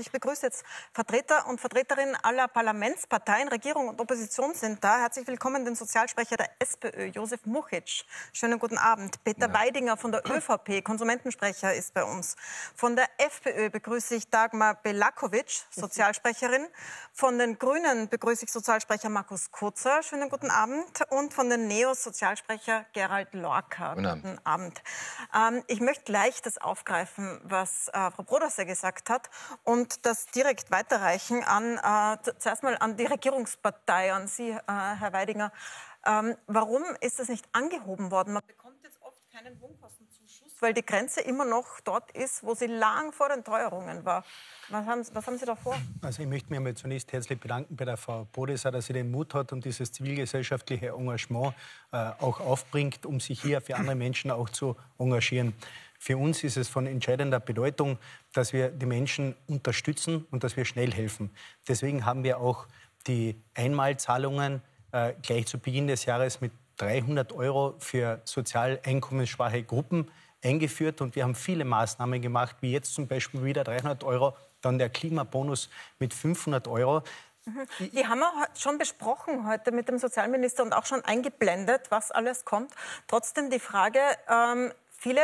Ich begrüße jetzt Vertreter und Vertreterinnen aller Parlamentsparteien, Regierung und Opposition sind da. Herzlich willkommen den Sozialsprecher der SPÖ, Josef Muchic. Schönen guten Abend. Peter ja. Weidinger von der ÖVP, Konsumentensprecher, ist bei uns. Von der FPÖ begrüße ich Dagmar Belakovic, Sozialsprecherin. Von den Grünen begrüße ich Sozialsprecher Markus Kurzer. Schönen guten Abend. Und von den Neos Sozialsprecher Gerald Lorca. Guten Abend. Guten Abend. Ähm, ich möchte gleich das aufgreifen, was äh, Frau Broderser gesagt hat. Und und das direkt weiterreichen an, äh, zuerst mal an die Regierungspartei, an Sie, äh, Herr Weidinger. Ähm, warum ist das nicht angehoben worden? Man bekommt jetzt oft keinen Wohnkostenzuschuss, weil die Grenze immer noch dort ist, wo sie lang vor den Teuerungen war. Was haben, was haben Sie da vor? Also ich möchte mich einmal zunächst herzlich bedanken bei der Frau Bodesser, dass sie den Mut hat und dieses zivilgesellschaftliche Engagement äh, auch aufbringt, um sich hier für andere Menschen auch zu engagieren. Für uns ist es von entscheidender Bedeutung, dass wir die Menschen unterstützen und dass wir schnell helfen. Deswegen haben wir auch die Einmalzahlungen äh, gleich zu Beginn des Jahres mit 300 Euro für sozial einkommensschwache Gruppen eingeführt. Und wir haben viele Maßnahmen gemacht, wie jetzt zum Beispiel wieder 300 Euro, dann der Klimabonus mit 500 Euro. Mhm. Die haben wir schon besprochen heute mit dem Sozialminister und auch schon eingeblendet, was alles kommt. Trotzdem die Frage, ähm, viele,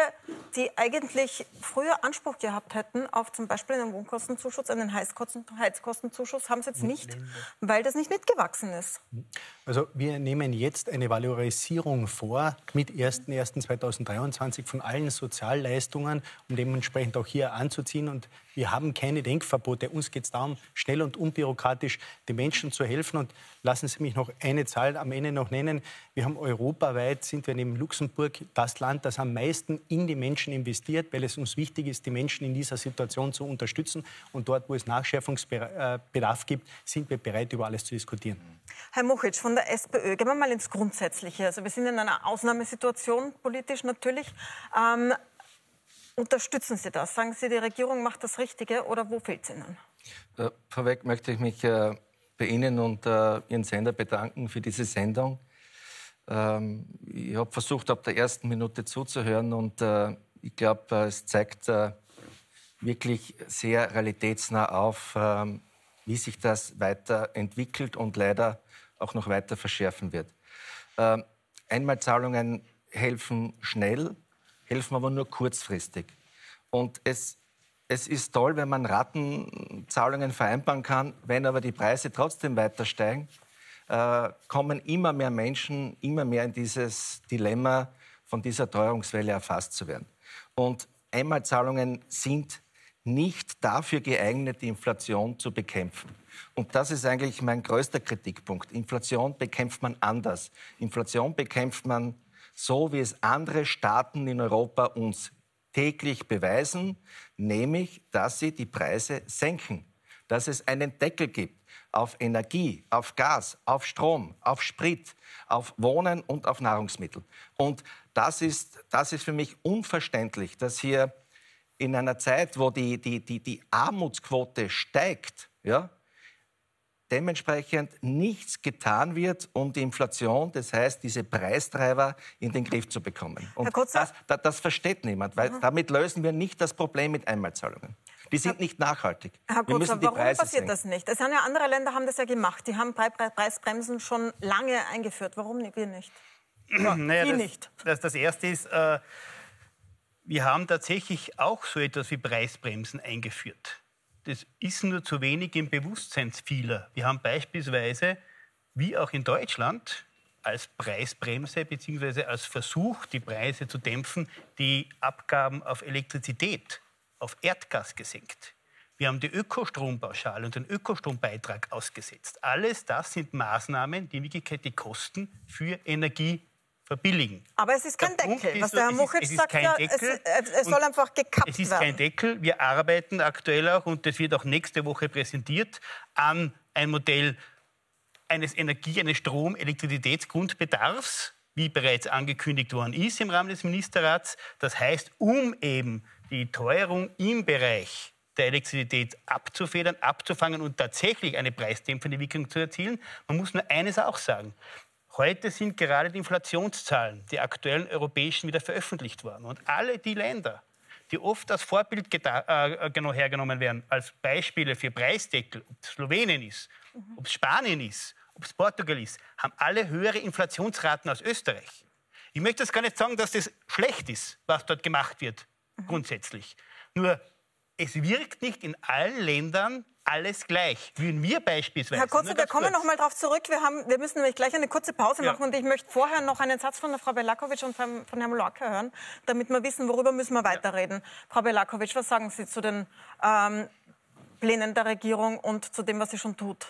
die eigentlich früher Anspruch gehabt hätten auf zum Beispiel einen Wohnkostenzuschuss, einen Heizkostenzuschuss, haben es jetzt nicht, weil das nicht mitgewachsen ist. Also wir nehmen jetzt eine Valorisierung vor mit 1.1.2023 von allen Sozialleistungen, um dementsprechend auch hier anzuziehen. Und wir haben keine Denkverbote. Uns geht es darum, schnell und unbürokratisch den Menschen zu helfen. Und lassen Sie mich noch eine Zahl am Ende noch nennen. Wir haben europaweit, sind wir neben Luxemburg das Land, das am meisten in die Menschen investiert, weil es uns wichtig ist, die Menschen in dieser Situation zu unterstützen. Und dort, wo es Nachschärfungsbedarf gibt, sind wir bereit, über alles zu diskutieren. Herr Muchic von der SPÖ, gehen wir mal ins Grundsätzliche. Also wir sind in einer Ausnahmesituation, politisch natürlich. Ähm, Unterstützen Sie das? Sagen Sie, die Regierung macht das Richtige oder wo fehlt es Ihnen? Äh, vorweg möchte ich mich äh, bei Ihnen und äh, Ihren Sender bedanken für diese Sendung. Ähm, ich habe versucht, ab der ersten Minute zuzuhören und ich glaube, es zeigt wirklich sehr realitätsnah auf, ähm, wie sich das weiterentwickelt und leider auch noch weiter verschärfen wird. Ähm, Einmalzahlungen helfen schnell, helfen aber nur kurzfristig. Und es, es ist toll, wenn man Ratenzahlungen vereinbaren kann, wenn aber die Preise trotzdem weiter steigen, äh, kommen immer mehr Menschen immer mehr in dieses Dilemma, von dieser Teuerungswelle erfasst zu werden. Und Einmalzahlungen sind nicht dafür geeignet, die Inflation zu bekämpfen. Und das ist eigentlich mein größter Kritikpunkt. Inflation bekämpft man anders. Inflation bekämpft man so wie es andere Staaten in Europa uns täglich beweisen, nämlich, dass sie die Preise senken, dass es einen Deckel gibt auf Energie, auf Gas, auf Strom, auf Sprit, auf Wohnen und auf Nahrungsmittel. Und das ist, das ist für mich unverständlich, dass hier in einer Zeit, wo die, die, die, die Armutsquote steigt, ja, dementsprechend nichts getan wird, um die Inflation, das heißt diese Preistreiber, in den Griff zu bekommen. Und das, das, das, versteht niemand, weil mhm. damit lösen wir nicht das Problem mit Einmalzahlungen. Die sind nicht nachhaltig. Herr Kurzer, warum Preise passiert senken. das nicht? Es haben ja andere Länder haben das ja gemacht. Die haben Preisbremsen schon lange eingeführt. Warum wir nicht? Ja, naja, das, nicht. Das, das Erste ist, äh, wir haben tatsächlich auch so etwas wie Preisbremsen eingeführt das ist nur zu wenig im Bewusstsein vieler. Wir haben beispielsweise, wie auch in Deutschland, als Preisbremse bzw. als Versuch, die Preise zu dämpfen, die Abgaben auf Elektrizität, auf Erdgas gesenkt. Wir haben die Ökostrompauschale und den Ökostrombeitrag ausgesetzt. Alles das sind Maßnahmen, die in Wirklichkeit die Kosten für Energie verbilligen. Aber es ist kein der Deckel. Was der Herr Muchitsch sagt, ja, es, es, soll einfach gekappt werden. Es ist werden. kein Deckel. Wir arbeiten aktuell auch, und das wird auch nächste Woche präsentiert, an ein Modell eines Energie-, eines Strom-, Elektrizitätsgrundbedarfs, wie bereits angekündigt worden ist im Rahmen des Ministerrats. Das heißt, um eben die Teuerung im Bereich der Elektrizität abzufedern, abzufangen und tatsächlich eine preisdämpfende Wirkung zu erzielen. Man muss nur eines auch sagen. Heute sind gerade die Inflationszahlen, die aktuellen europäischen, wieder veröffentlicht worden. Und alle die Länder, die oft als Vorbild äh, hergenommen werden, als Beispiele für Preisdeckel, ob es Slowenien ist, mhm. ob es Spanien ist, ob es Portugal ist, haben alle höhere Inflationsraten als Österreich. Ich möchte jetzt gar nicht sagen, dass das schlecht ist, was dort gemacht wird, mhm. grundsätzlich. Nur, es wirkt nicht in allen Ländern alles gleich. Würden wir beispielsweise. Herr Kurze, da kommen wir noch mal darauf zurück. Wir, haben, wir müssen nämlich gleich eine kurze Pause machen ja. und ich möchte vorher noch einen Satz von der Frau Belakovic und von, von Herrn Lorca hören, damit wir wissen, worüber müssen wir weiterreden. Ja. Frau Belakovic, was sagen Sie zu den ähm, Plänen der Regierung und zu dem, was sie schon tut?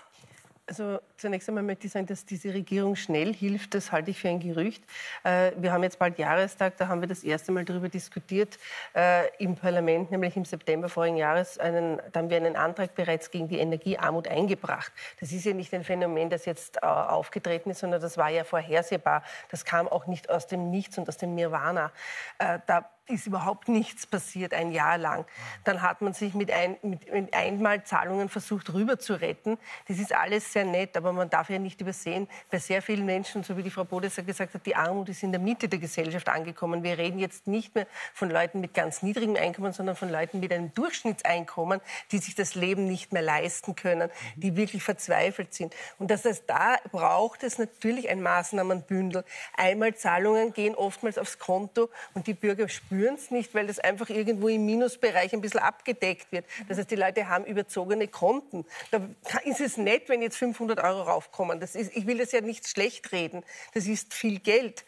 Also zunächst einmal möchte ich sagen, dass diese Regierung schnell hilft. Das halte ich für ein Gerücht. Äh, wir haben jetzt bald Jahrestag, da haben wir das erste Mal darüber diskutiert äh, im Parlament, nämlich im September vorigen Jahres. Einen, da haben wir einen Antrag bereits gegen die Energiearmut eingebracht. Das ist ja nicht ein Phänomen, das jetzt äh, aufgetreten ist, sondern das war ja vorhersehbar. Das kam auch nicht aus dem Nichts und aus dem Nirvana. Da ist überhaupt nichts passiert, ein Jahr lang. Dann hat man sich mit, ein, mit, mit Einmalzahlungen versucht, rüber zu retten. Das ist alles sehr nett, aber man darf ja nicht übersehen, bei sehr vielen Menschen, so wie die Frau Bodesser gesagt hat, die Armut ist in der Mitte der Gesellschaft angekommen. Wir reden jetzt nicht mehr von Leuten mit ganz niedrigem Einkommen, sondern von Leuten mit einem Durchschnittseinkommen, die sich das Leben nicht mehr leisten können, die wirklich verzweifelt sind. Und das heißt, da braucht es natürlich ein Maßnahmenbündel. Einmalzahlungen gehen oftmals aufs Konto und die Bürger spüren, spüren es nicht, weil das einfach irgendwo im Minusbereich ein bisschen abgedeckt wird. Das heißt, die Leute haben überzogene Konten. Da ist es nett, wenn jetzt 500 Euro raufkommen. Das ist, ich will das ja nicht schlecht reden. Das ist viel Geld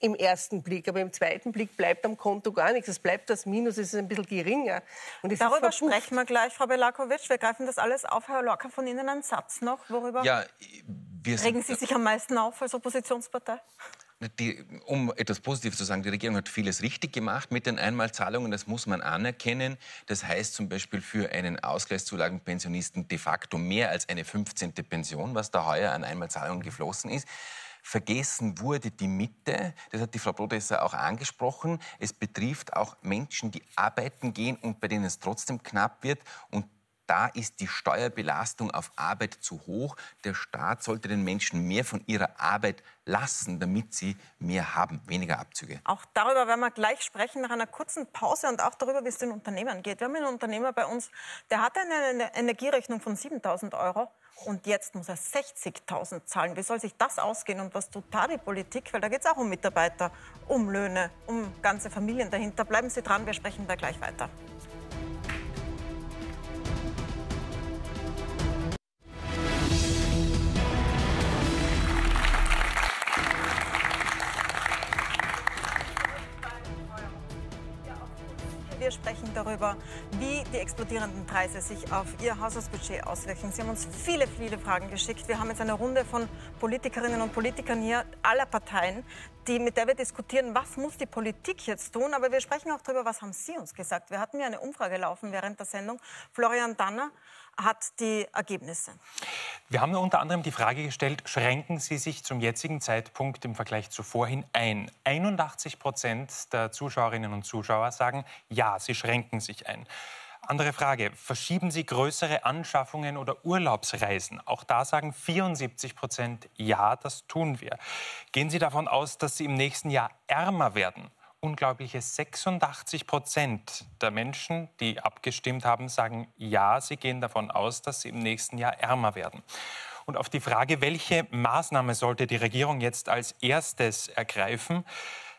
im ersten Blick, aber im zweiten Blick bleibt am Konto gar nichts. Es bleibt das Minus, es ist ein bisschen geringer. Darüber sprechen wir gleich, Frau Belakovic. Wir greifen das alles auf. Herr Locker, von Ihnen einen Satz noch. Worüber ja, regen Sie sich am meisten auf als Oppositionspartei? Die, um etwas Positives zu sagen, die Regierung hat vieles richtig gemacht mit den Einmalzahlungen, das muss man anerkennen. Das heißt zum Beispiel für einen Ausgleichszulagenpensionisten de facto mehr als eine 15. Pension, was da heuer an Einmalzahlungen geflossen ist. Vergessen wurde die Mitte, das hat die Frau Brodesser auch angesprochen. Es betrifft auch Menschen, die arbeiten gehen und bei denen es trotzdem knapp wird. Und da ist die Steuerbelastung auf Arbeit zu hoch. Der Staat sollte den Menschen mehr von ihrer Arbeit lassen, damit sie mehr haben, weniger Abzüge. Auch darüber werden wir gleich sprechen nach einer kurzen Pause und auch darüber, wie es den Unternehmern geht. Wir haben einen Unternehmer bei uns, der hatte eine Energierechnung von 7.000 Euro und jetzt muss er 60.000 zahlen. Wie soll sich das ausgehen und was tut da die Politik? Weil da geht es auch um Mitarbeiter, um Löhne, um ganze Familien dahinter. Bleiben Sie dran, wir sprechen da gleich weiter. Darüber, wie die explodierenden Preise sich auf Ihr Haushaltsbudget auswirken. Sie haben uns viele, viele Fragen geschickt. Wir haben jetzt eine Runde von Politikerinnen und Politikern hier aller Parteien, die, mit der wir diskutieren, was muss die Politik jetzt tun. Aber wir sprechen auch darüber, was haben Sie uns gesagt. Wir hatten ja eine Umfrage laufen während der Sendung. Florian Danner hat die Ergebnisse. Wir haben unter anderem die Frage gestellt, schränken Sie sich zum jetzigen Zeitpunkt im Vergleich zu vorhin ein? 81 Prozent der Zuschauerinnen und Zuschauer sagen, ja, sie schränken sich ein. Andere Frage, verschieben Sie größere Anschaffungen oder Urlaubsreisen? Auch da sagen 74 Prozent, ja, das tun wir. Gehen Sie davon aus, dass Sie im nächsten Jahr ärmer werden? unglaubliche 86 Prozent der Menschen, die abgestimmt haben, sagen ja, sie gehen davon aus, dass sie im nächsten Jahr ärmer werden. Und auf die Frage, welche Maßnahme sollte die Regierung jetzt als erstes ergreifen,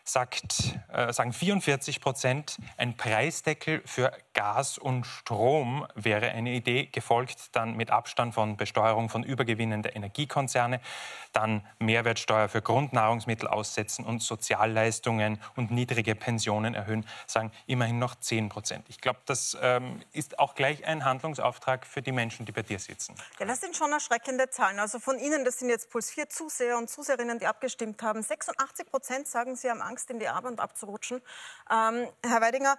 sagt, äh, sagen 44 Prozent, ein Preisdeckel für Gas und Strom wäre eine Idee, gefolgt dann mit Abstand von Besteuerung von Übergewinnen der Energiekonzerne, dann Mehrwertsteuer für Grundnahrungsmittel aussetzen und Sozialleistungen und niedrige Pensionen erhöhen, sagen immerhin noch 10 Prozent. Ich glaube, das ähm, ist auch gleich ein Handlungsauftrag für die Menschen, die bei dir sitzen. Ja, das sind schon erschreckende Zahlen. Also von Ihnen, das sind jetzt Puls 4 Zuseher und Zuseherinnen, die abgestimmt haben. 86 Prozent sagen, sie haben Angst, in die Arbeit abzurutschen. Ähm, Herr Weidinger,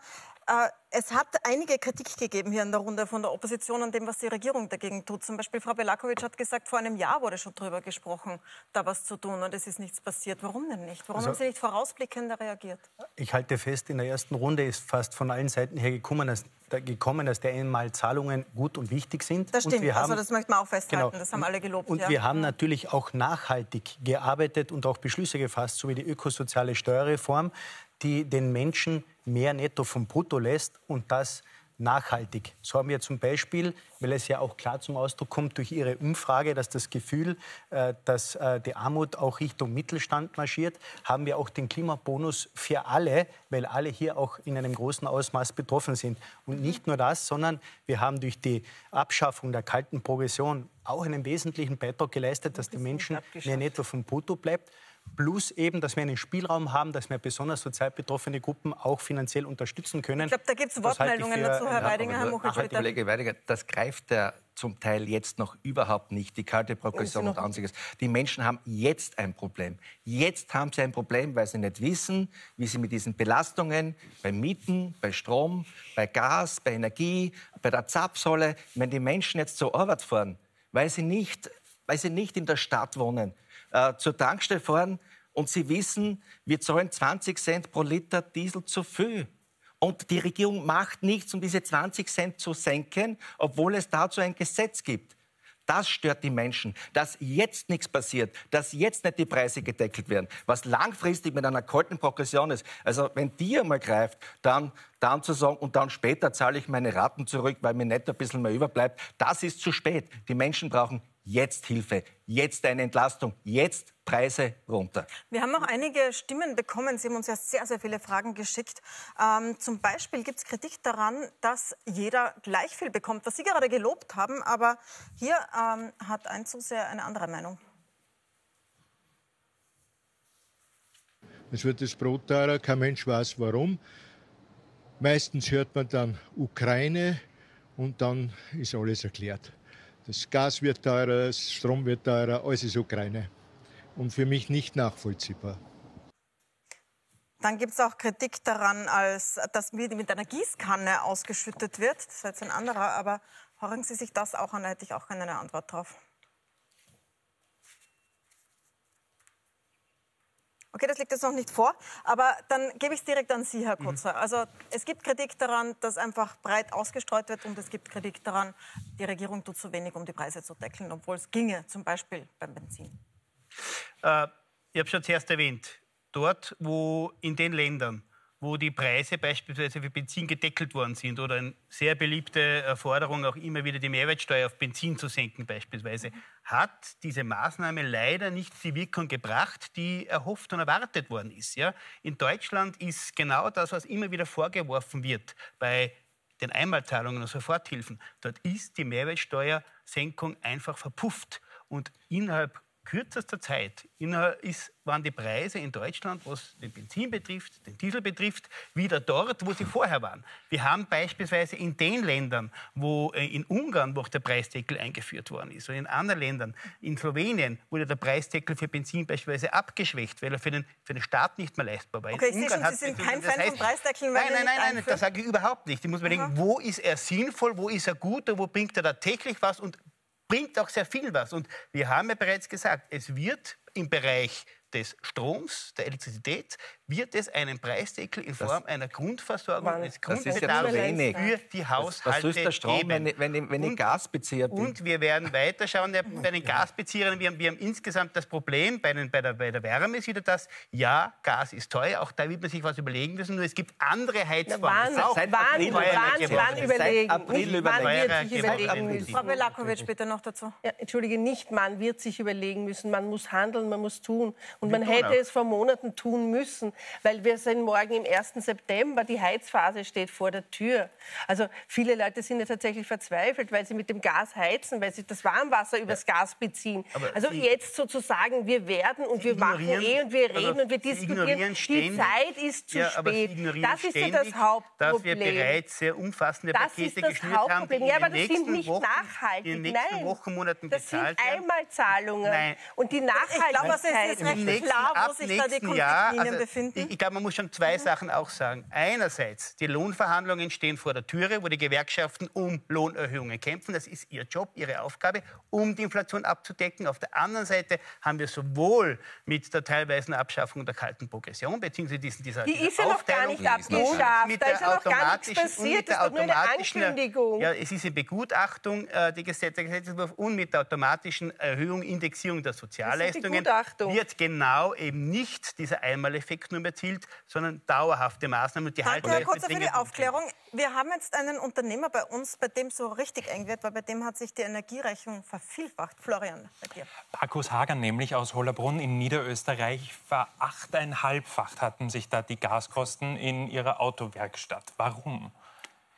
es hat einige Kritik gegeben hier in der Runde von der Opposition an dem, was die Regierung dagegen tut. Zum Beispiel Frau Belakovic hat gesagt, vor einem Jahr wurde schon darüber gesprochen, da was zu tun und es ist nichts passiert. Warum denn nicht? Warum also, haben Sie nicht vorausblickender reagiert? Ich halte fest, in der ersten Runde ist fast von allen Seiten her gekommen, dass, gekommen, dass der Einmalzahlungen gut und wichtig sind. Das stimmt, und wir also haben, also das möchte man auch festhalten, genau, das haben alle gelobt. Und ja. wir haben natürlich auch nachhaltig gearbeitet und auch Beschlüsse gefasst, so wie die ökosoziale Steuerreform die den Menschen mehr netto vom Brutto lässt und das nachhaltig. So haben wir zum Beispiel, weil es ja auch klar zum Ausdruck kommt durch Ihre Umfrage, dass das Gefühl, äh, dass äh, die Armut auch Richtung Mittelstand marschiert, haben wir auch den Klimabonus für alle, weil alle hier auch in einem großen Ausmaß betroffen sind. Und nicht nur das, sondern wir haben durch die Abschaffung der kalten Progression auch einen wesentlichen Beitrag geleistet, dass die Menschen mehr netto vom Brutto bleibt. Plus eben, dass wir einen Spielraum haben, dass wir besonders sozial betroffene Gruppen auch finanziell unterstützen können. Ich glaube, da gibt es Wortmeldungen dazu, Herr Weidinger, Herr Muchitsch. Kollege Weidinger, das greift ja zum Teil jetzt noch überhaupt nicht, die kalte Progression und Ansiges. Die Menschen haben jetzt ein Problem. Jetzt haben sie ein Problem, weil sie nicht wissen, wie sie mit diesen Belastungen bei Mieten, bei Strom, bei Gas, bei Energie, bei der Zapfsäule, wenn die Menschen jetzt zur Arbeit fahren, weil sie nicht, weil sie nicht in der Stadt wohnen, äh, zur Tankstelle fahren und sie wissen, wir zahlen 20 Cent pro Liter Diesel zu viel. Und die Regierung macht nichts, um diese 20 Cent zu senken, obwohl es dazu ein Gesetz gibt. Das stört die Menschen, dass jetzt nichts passiert, dass jetzt nicht die Preise gedeckelt werden, was langfristig mit einer kalten Progression ist. Also wenn die einmal greift, dann, dann zu sagen, und dann später zahle ich meine Raten zurück, weil mir nicht ein bisschen mehr überbleibt, das ist zu spät. Die Menschen brauchen jetzt Hilfe, jetzt eine Entlastung, jetzt Preise runter. Wir haben auch einige Stimmen bekommen. Sie haben uns ja sehr, sehr viele Fragen geschickt. Ähm, zum Beispiel gibt es Kritik daran, dass jeder gleich viel bekommt, was Sie gerade gelobt haben. Aber hier ähm, hat ein Zuseher eine andere Meinung. Es wird das Brot teurer, kein Mensch weiß warum. Meistens hört man dann Ukraine und dann ist alles erklärt. Das Gas wird teurer, das Strom wird teurer, alles ist Ukraine. Und für mich nicht nachvollziehbar. Dann gibt es auch Kritik daran, als, dass mit einer Gießkanne ausgeschüttet wird. Das ist jetzt ein anderer, aber hören Sie sich das auch an, da hätte ich auch keine Antwort drauf. Okay, das liegt jetzt noch nicht vor, aber dann gebe ich es direkt an Sie, Herr mhm. Kurzer. Also es gibt Kritik daran, dass einfach breit ausgestreut wird und es gibt Kritik daran, die Regierung tut zu wenig, um die Preise zu deckeln, obwohl es ginge, zum Beispiel beim Benzin. Äh, ich habe schon zuerst erwähnt, dort, wo in den Ländern, wo die Preise beispielsweise für Benzin gedeckelt worden sind oder eine sehr beliebte Forderung auch immer wieder die Mehrwertsteuer auf Benzin zu senken beispielsweise, hat diese Maßnahme leider nicht die Wirkung gebracht, die erhofft und erwartet worden ist. Ja? In Deutschland ist genau das, was immer wieder vorgeworfen wird bei den Einmalzahlungen und Soforthilfen. Dort ist die Mehrwertsteuersenkung einfach verpufft. Und innerhalb kürzester Zeit ist, waren die Preise in Deutschland, was den Benzin betrifft, den Diesel betrifft, wieder dort, wo sie vorher waren. Wir haben beispielsweise in den Ländern, wo äh, in Ungarn, wo auch der Preisdeckel eingeführt worden ist, oder in anderen Ländern, in Slowenien wurde der Preisdeckel für Benzin beispielsweise abgeschwächt, weil er für den, für den Staat nicht mehr leistbar war. Okay, in Sie, schon, Sie sind kein Fan von Preisdeckeln, Nein, nein, nein, nein, das sage ich überhaupt nicht. Ich muss mir denken, wo ist er sinnvoll, wo ist er gut, wo bringt er tatsächlich was und bringt auch sehr viel was. Und wir haben ja bereits gesagt, es wird im Bereich des Stroms, der Elektrizität, wird es einen Preisdeckel in Form das, einer Grundversorgung eines Grundbedarfs ja für die Haushalte was, was ist der Strom, geben. Wenn, wenn, wenn ich Gasbezieher bin? Und wir werden weiterschauen bei den Gasbeziehern. Wir haben, wir haben insgesamt das Problem bei, den, bei, der, bei der Wärme ist wieder das, ja, Gas ist teuer, auch da wird man sich was überlegen müssen, nur es gibt andere Heizformen. Wann, auch seit wann, April wann, wann, wann überlegen? April überlegen. Wann wird sich überlegen müssen? Frau Belakovic, bitte noch dazu. Ja, Entschuldige, nicht man wird sich überlegen müssen, man muss handeln, man muss tun. Und man hätte es vor Monaten tun müssen, weil wir sind morgen im 1. September, die Heizphase steht vor der Tür. Also viele Leute sind ja tatsächlich verzweifelt, weil sie mit dem Gas heizen, weil sie das Warmwasser übers ja. Gas beziehen. Aber also Sie, jetzt sozusagen, wir werden und wir machen eh und wir reden und wir diskutieren, die Zeit ist zu ja, spät. Das ist ja das Hauptproblem. Dass wir bereits sehr umfassende das Pakete ist das geschnürt haben, ja, aber das sind nicht Wochen, nachhaltig. In den nächsten Nein. Wochen, Monaten das bezahlt sind Einmalzahlungen. Nein. Und die Nachhaltigkeit... Ich glaube, es ist recht klar, wo sich da die Konfliktlinien also, befinden. Ich, ich glaube, man muss schon zwei mhm. Sachen auch sagen. Einerseits, die Lohnverhandlungen stehen vor der Türe, wo die Gewerkschaften um Lohnerhöhungen kämpfen. Das ist ihr Job, ihre Aufgabe, um die Inflation abzudecken. Auf der anderen Seite haben wir sowohl mit der teilweisen Abschaffung der kalten Progression, beziehungsweise diesen, dieser, die ist ja noch gar nicht abgeschafft. Mit da ist ja noch gar nichts passiert. Das ist nur eine Ankündigung. Ja, es ist eine Begutachtung, äh, die Gesetz, der Gesetzentwurf, und mit der automatischen Erhöhung, Indexierung der Sozialleistungen wird genau genau eben nicht dieser Einmaleffekt nur erzielt, sondern dauerhafte Maßnahmen. Die Danke, Herr Kurzer, für die Aufklärung. Wir haben jetzt einen Unternehmer bei uns, bei dem so richtig eng wird, weil bei dem hat sich die Energierechnung vervielfacht. Florian, bei dir. Markus Hager, nämlich aus Hollerbrunn in Niederösterreich, verachteinhalbfacht hatten sich da die Gaskosten in ihrer Autowerkstatt. Warum?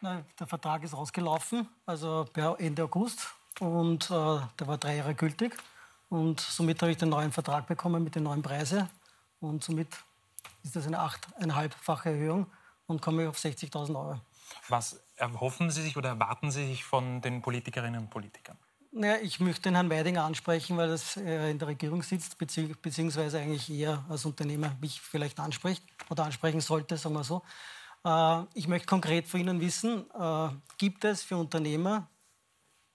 Na, der Vertrag ist ausgelaufen, also Ende August. Und äh, der war drei Jahre gültig. Und somit habe ich den neuen Vertrag bekommen mit den neuen Preisen. Und somit ist das eine achteinhalbfache Erhöhung und komme ich auf 60.000 Euro. Was erhoffen Sie sich oder erwarten Sie sich von den Politikerinnen und Politikern? Naja, ich möchte den Herrn Weidinger ansprechen, weil er in der Regierung sitzt, bezieh beziehungsweise eigentlich eher als Unternehmer mich vielleicht anspricht oder ansprechen sollte, sagen wir so. Äh, ich möchte konkret von Ihnen wissen, äh, gibt es für Unternehmer,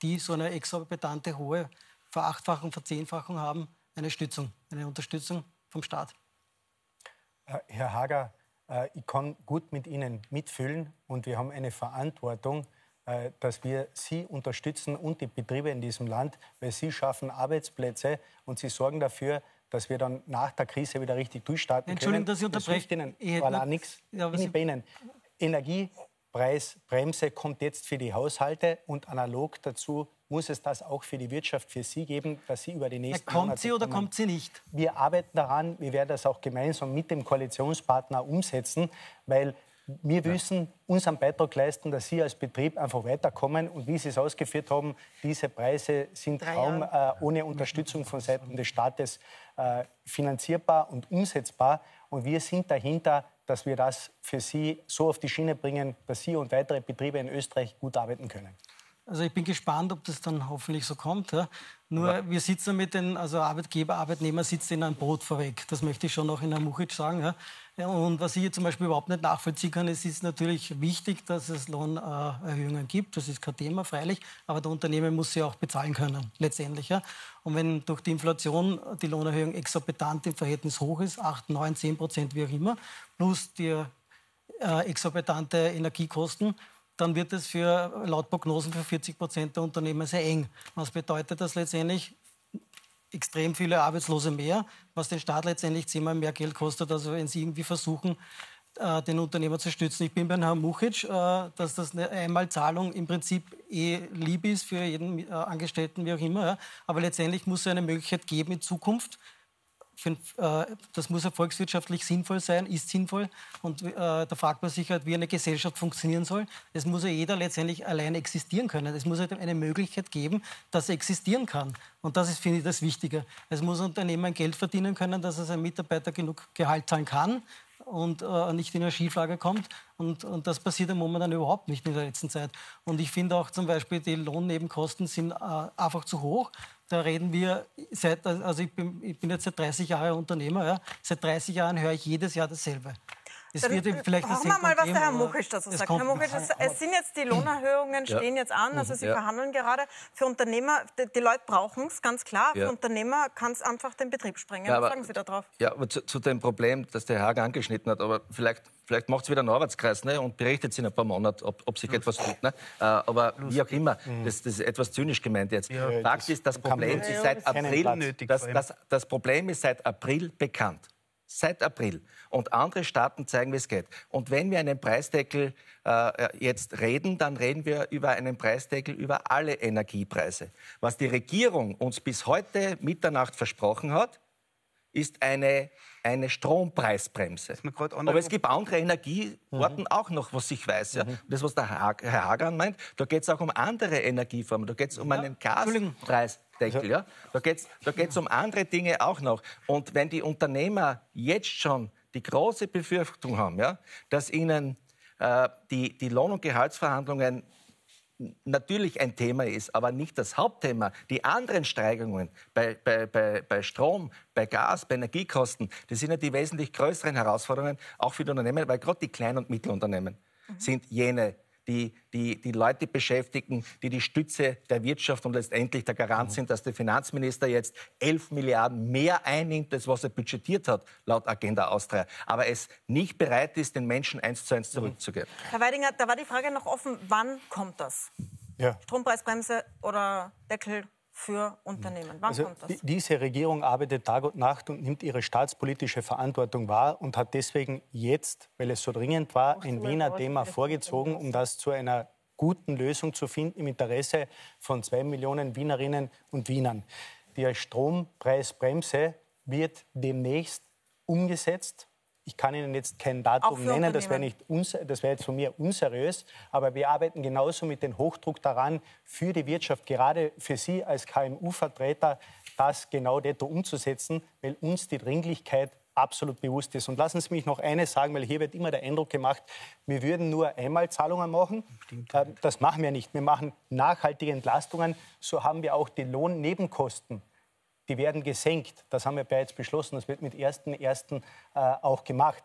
die so eine exorbitante hohe Verachtfachung, Verzehnfachung haben, eine Stützung, eine Unterstützung vom Staat. Äh, Herr Hager, äh, ich kann gut mit Ihnen mitfühlen und wir haben eine Verantwortung, äh, dass wir Sie unterstützen und die Betriebe in diesem Land, weil Sie schaffen Arbeitsplätze und Sie sorgen dafür, dass wir dann nach der Krise wieder richtig durchstarten Entschuldigen, können. Entschuldigung, dass ich unterbreche. Ihnen, voilà, nix. Ja, Bin ich bei Ihnen. Energiepreisbremse kommt jetzt für die Haushalte und analog dazu muss es das auch für die Wirtschaft, für Sie geben, dass Sie über die nächsten Na, kommt Monate sie oder kommen. kommt sie nicht? Wir arbeiten daran, wir werden das auch gemeinsam mit dem Koalitionspartner umsetzen, weil wir müssen unseren Beitrag leisten, dass Sie als Betrieb einfach weiterkommen. Und wie Sie es ausgeführt haben, diese Preise sind Drei kaum äh, ohne Unterstützung von Seiten des Staates äh, finanzierbar und umsetzbar. Und wir sind dahinter, dass wir das für Sie so auf die Schiene bringen, dass Sie und weitere Betriebe in Österreich gut arbeiten können. Also ich bin gespannt, ob das dann hoffentlich so kommt. Ja. Nur ja. wir sitzen mit den, also Arbeitgeber, Arbeitnehmer sitzen in einem Boot vorweg. Das möchte ich schon noch in Herrn Muchic sagen. Ja, und was ich hier zum Beispiel überhaupt nicht nachvollziehen kann, es ist natürlich wichtig, dass es Lohnerhöhungen gibt. Das ist kein Thema, freilich. Aber der Unternehmen muss sie auch bezahlen können, letztendlich. Ja. Und wenn durch die Inflation die Lohnerhöhung exorbitant im Verhältnis hoch ist, 8, 9, 10 Prozent, wie auch immer, plus die äh, exorbitante Energiekosten, dann wird es für, laut Prognosen für 40 Prozent der Unternehmen sehr eng. Was bedeutet das letztendlich? Extrem viele Arbeitslose mehr, was den Staat letztendlich zehnmal mehr Geld kostet, also wenn sie irgendwie versuchen, äh, den Unternehmer zu stützen. Ich bin bei Herrn Muchic, äh, dass das eine Einmalzahlung im Prinzip eh lieb ist für jeden äh, Angestellten, wie auch immer. Aber letztendlich muss es eine Möglichkeit geben in Zukunft, für, äh, das muss ja volkswirtschaftlich sinnvoll sein, ist sinnvoll. Und äh, da fragt man sich halt, wie eine Gesellschaft funktionieren soll. Es muss ja jeder letztendlich allein existieren können. Es muss halt eine Möglichkeit geben, dass er existieren kann. Und das ist, finde ich, das Wichtige. Es muss ein Unternehmen Geld verdienen können, dass er seinen Mitarbeiter genug Gehalt zahlen kann und äh, nicht in eine Schieflage kommt. Und, und, das passiert im Moment überhaupt nicht in der letzten Zeit. Und ich finde auch zum Beispiel, die Lohnnebenkosten sind äh, einfach zu hoch. Da reden wir seit, also ich bin, ich bin jetzt seit 30 Jahren Unternehmer, ja. seit 30 Jahren höre ich jedes Jahr dasselbe. Es Dann wird vielleicht brauchen wir mal, was der Herr Mukisch dazu sagt. Herr Mukisch, es, es, sind jetzt die Lohnerhöhungen, stehen ja. jetzt an, also Sie ja. verhandeln gerade. Für Unternehmer, die, die Leute brauchen es, ganz klar. Ja. Für Unternehmer kann es einfach den Betrieb sprengen. Ja, was sagen Sie darauf? Ja, aber zu, zu, dem Problem, das der Herr Hager angeschnitten hat, aber vielleicht, vielleicht macht es wieder einen Arbeitskreis ne, und berichtet in ein paar Monaten, ob, ob sich etwas tut. Ne? Äh, aber Plus. wie auch immer, mhm. das, das, ist etwas zynisch gemeint jetzt. Fakt das ist, das Problem ist seit April, das, das, das Problem ist seit April bekannt seit April. Und andere Staaten zeigen, wie es geht. Und wenn wir einen Preisdeckel äh, jetzt reden, dann reden wir über einen Preisdeckel über alle Energiepreise. Was die Regierung uns bis heute Mitternacht versprochen hat, ist eine, eine Strompreisbremse. Aber es gibt andere Energieorten mhm. auch noch, was ich weiß. Ja. Mhm. Das, was der Herr Hagan meint, da geht es auch um andere Energieformen. Da geht es um ja. einen Gaspreisdeckel. Ja. Da geht es da geht's um andere Dinge auch noch. Und wenn die Unternehmer jetzt schon die große Befürchtung haben, ja, dass ihnen äh, die, die Lohn- und Gehaltsverhandlungen natürlich ein Thema ist, aber nicht das Hauptthema. Die anderen Steigerungen bei, bei, bei, bei Strom, bei Gas, bei Energiekosten, das sind ja die wesentlich größeren Herausforderungen, auch für die Unternehmen, weil gerade die Klein- und Mittelunternehmen mhm. sind jene, die, die die Leute beschäftigen, die die Stütze der Wirtschaft und letztendlich der Garant mhm. sind, dass der Finanzminister jetzt 11 Milliarden mehr einnimmt, als was er budgetiert hat, laut Agenda Austria. Aber es nicht bereit ist, den Menschen eins zu eins zurückzugeben. Herr Weidinger, da war die Frage noch offen, wann kommt das? Ja. Strompreisbremse oder Deckel für Unternehmen. Wann also kommt das? Diese Regierung arbeitet Tag und Nacht und nimmt ihre staatspolitische Verantwortung wahr und hat deswegen jetzt, weil es so dringend war, ein Wiener Thema vorgezogen, um das zu einer guten Lösung zu finden im Interesse von zwei Millionen Wienerinnen und Wienern. Die Strompreisbremse wird demnächst umgesetzt. Ich kann Ihnen jetzt kein Datum nennen, das wäre wär jetzt von mir unseriös, aber wir arbeiten genauso mit dem Hochdruck daran, für die Wirtschaft, gerade für Sie als KMU-Vertreter, das genau dort umzusetzen, weil uns die Dringlichkeit absolut bewusst ist. Und lassen Sie mich noch eines sagen, weil hier wird immer der Eindruck gemacht, wir würden nur Einmalzahlungen machen. Stimmt. Ähm, das machen wir nicht. Wir machen nachhaltige Entlastungen. So haben wir auch die Lohnnebenkosten. Die werden gesenkt. Das haben wir bereits beschlossen. Das wird mit 1.1. Äh, auch gemacht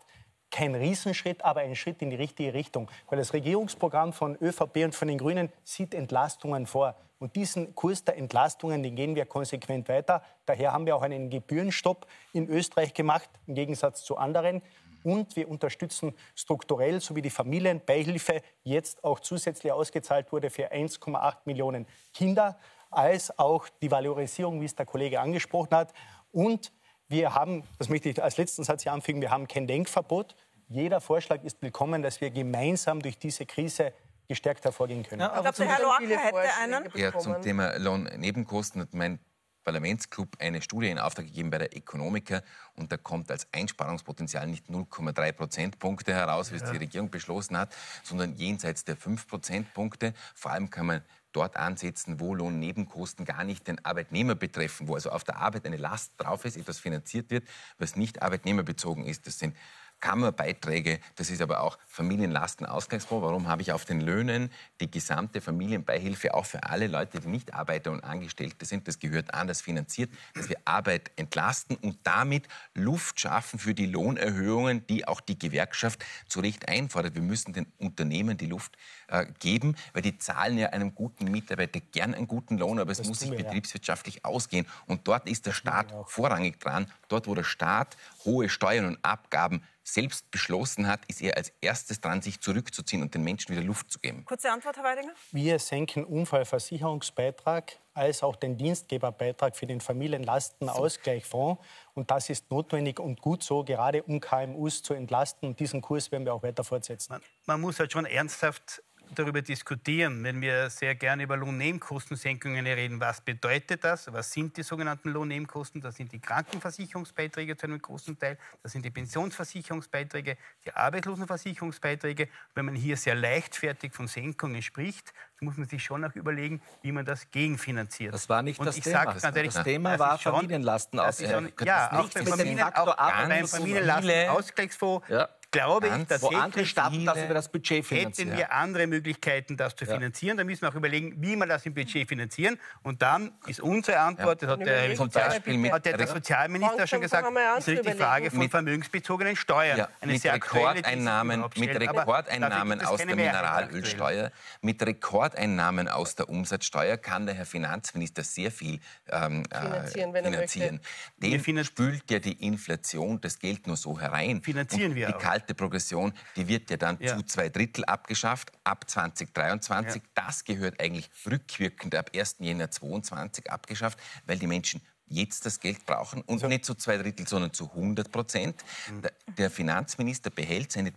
kein Riesenschritt, aber ein Schritt in die richtige Richtung. Weil das Regierungsprogramm von ÖVP und von den Grünen sieht Entlastungen vor. Und diesen Kurs der Entlastungen, den gehen wir konsequent weiter. Daher haben wir auch einen Gebührenstopp in Österreich gemacht, im Gegensatz zu anderen. Und wir unterstützen strukturell, so wie die Familienbeihilfe jetzt auch zusätzlich ausgezahlt wurde für 1,8 Millionen Kinder, als auch die Valorisierung, wie es der Kollege angesprochen hat. Und wir haben, das möchte ich als letzten Satz hier anfügen, wir haben kein Denkverbot. Jeder Vorschlag ist willkommen, dass wir gemeinsam durch diese Krise gestärkt hervorgehen können. Ja, aber ich glaube, Herr Loacker hätte einen. Ja, zum Thema Lohnnebenkosten hat mein Parlamentsclub eine Studie in Auftrag gegeben bei der Economica und da kommt als Einsparungspotenzial nicht 0,3 Prozentpunkte heraus, wie es die Regierung beschlossen hat, sondern jenseits der 5 Prozentpunkte. Vor allem kann man dort ansetzen, wo Lohnnebenkosten gar nicht den Arbeitnehmer betreffen, wo also auf der Arbeit eine Last drauf ist, etwas finanziert wird, was nicht arbeitnehmerbezogen ist. Das sind Kammerbeiträge, das ist aber auch Familienlastenausgleichsfonds. Warum habe ich auf den Löhnen die gesamte Familienbeihilfe auch für alle Leute, die nicht Arbeiter und Angestellte sind? Das gehört anders finanziert, dass wir Arbeit entlasten und damit Luft schaffen für die Lohnerhöhungen, die auch die Gewerkschaft zu Recht einfordert. Wir müssen den Unternehmen die Luft äh, geben, weil die zahlen ja einem guten Mitarbeiter gern einen guten Lohn, aber es das muss sich betriebswirtschaftlich ja. ausgehen. Und dort ist der Staat vorrangig dran. Dort, wo der Staat hohe Steuern und Abgaben selbst beschlossen hat, ist er als erstes dran, sich zurückzuziehen und den Menschen wieder Luft zu geben. Kurze Antwort, Herr Weidinger. Wir senken Unfallversicherungsbeitrag als auch den Dienstgeberbeitrag für den Familienlastenausgleichsfonds. Und das ist notwendig und gut so, gerade um KMUs zu entlasten. Und diesen Kurs werden wir auch weiter fortsetzen. Man, man muss halt schon ernsthaft darüber diskutieren, wenn wir sehr gerne über Lohnnebenkostensenkungen reden. Was bedeutet das? Was sind die sogenannten Lohnnebenkosten? Das sind die Krankenversicherungsbeiträge zu einem großen Teil, das sind die Pensionsversicherungsbeiträge, die Arbeitslosenversicherungsbeiträge. Wenn man hier sehr leichtfertig von Senkungen spricht, muss man sich schon auch überlegen, wie man das gegenfinanziert. Das war nicht Und das Thema. Sag, ehrlich, das Thema war Familienlastenausgleich. Ja, auch beim Familienlastenausgleichsfonds ja glaube ich, dass andere Staaten das über das Budget finanzieren. Hätten wir andere Möglichkeiten, das zu finanzieren, dann müssen wir auch überlegen, wie wir das im Budget finanzieren. Und dann ist unsere Antwort, das hat der, Sozial hat der, der Sozialminister schon gesagt, ist die Frage von vermögensbezogenen Steuern. Ja, Eine mit, Rekordeinnahmen, mit Rekordeinnahmen aus der Mineralölsteuer, mit Rekordeinnahmen aus der Umsatzsteuer kann der Herr Finanzminister sehr viel ähm, finanzieren. Äh, finanzieren. Dem spült ja die Inflation das Geld nur so herein. Finanzieren wir die auch alte Progression, die wird ja dann ja. zu zwei Drittel abgeschafft ab 2023. Ja. Das gehört eigentlich rückwirkend ab 1. Jänner 2022 abgeschafft, weil die Menschen jetzt das Geld brauchen und also, nicht zu zwei Drittel, sondern zu 100 Prozent. Mhm. Der Finanzminister behält seine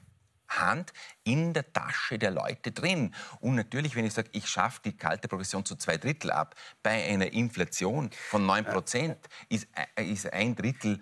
Hand in der Tasche der Leute drin. Und natürlich, wenn ich sage, ich schaffe die kalte Progression zu zwei Drittel ab, bei einer Inflation von 9 Prozent ist, äh, ist ein Drittel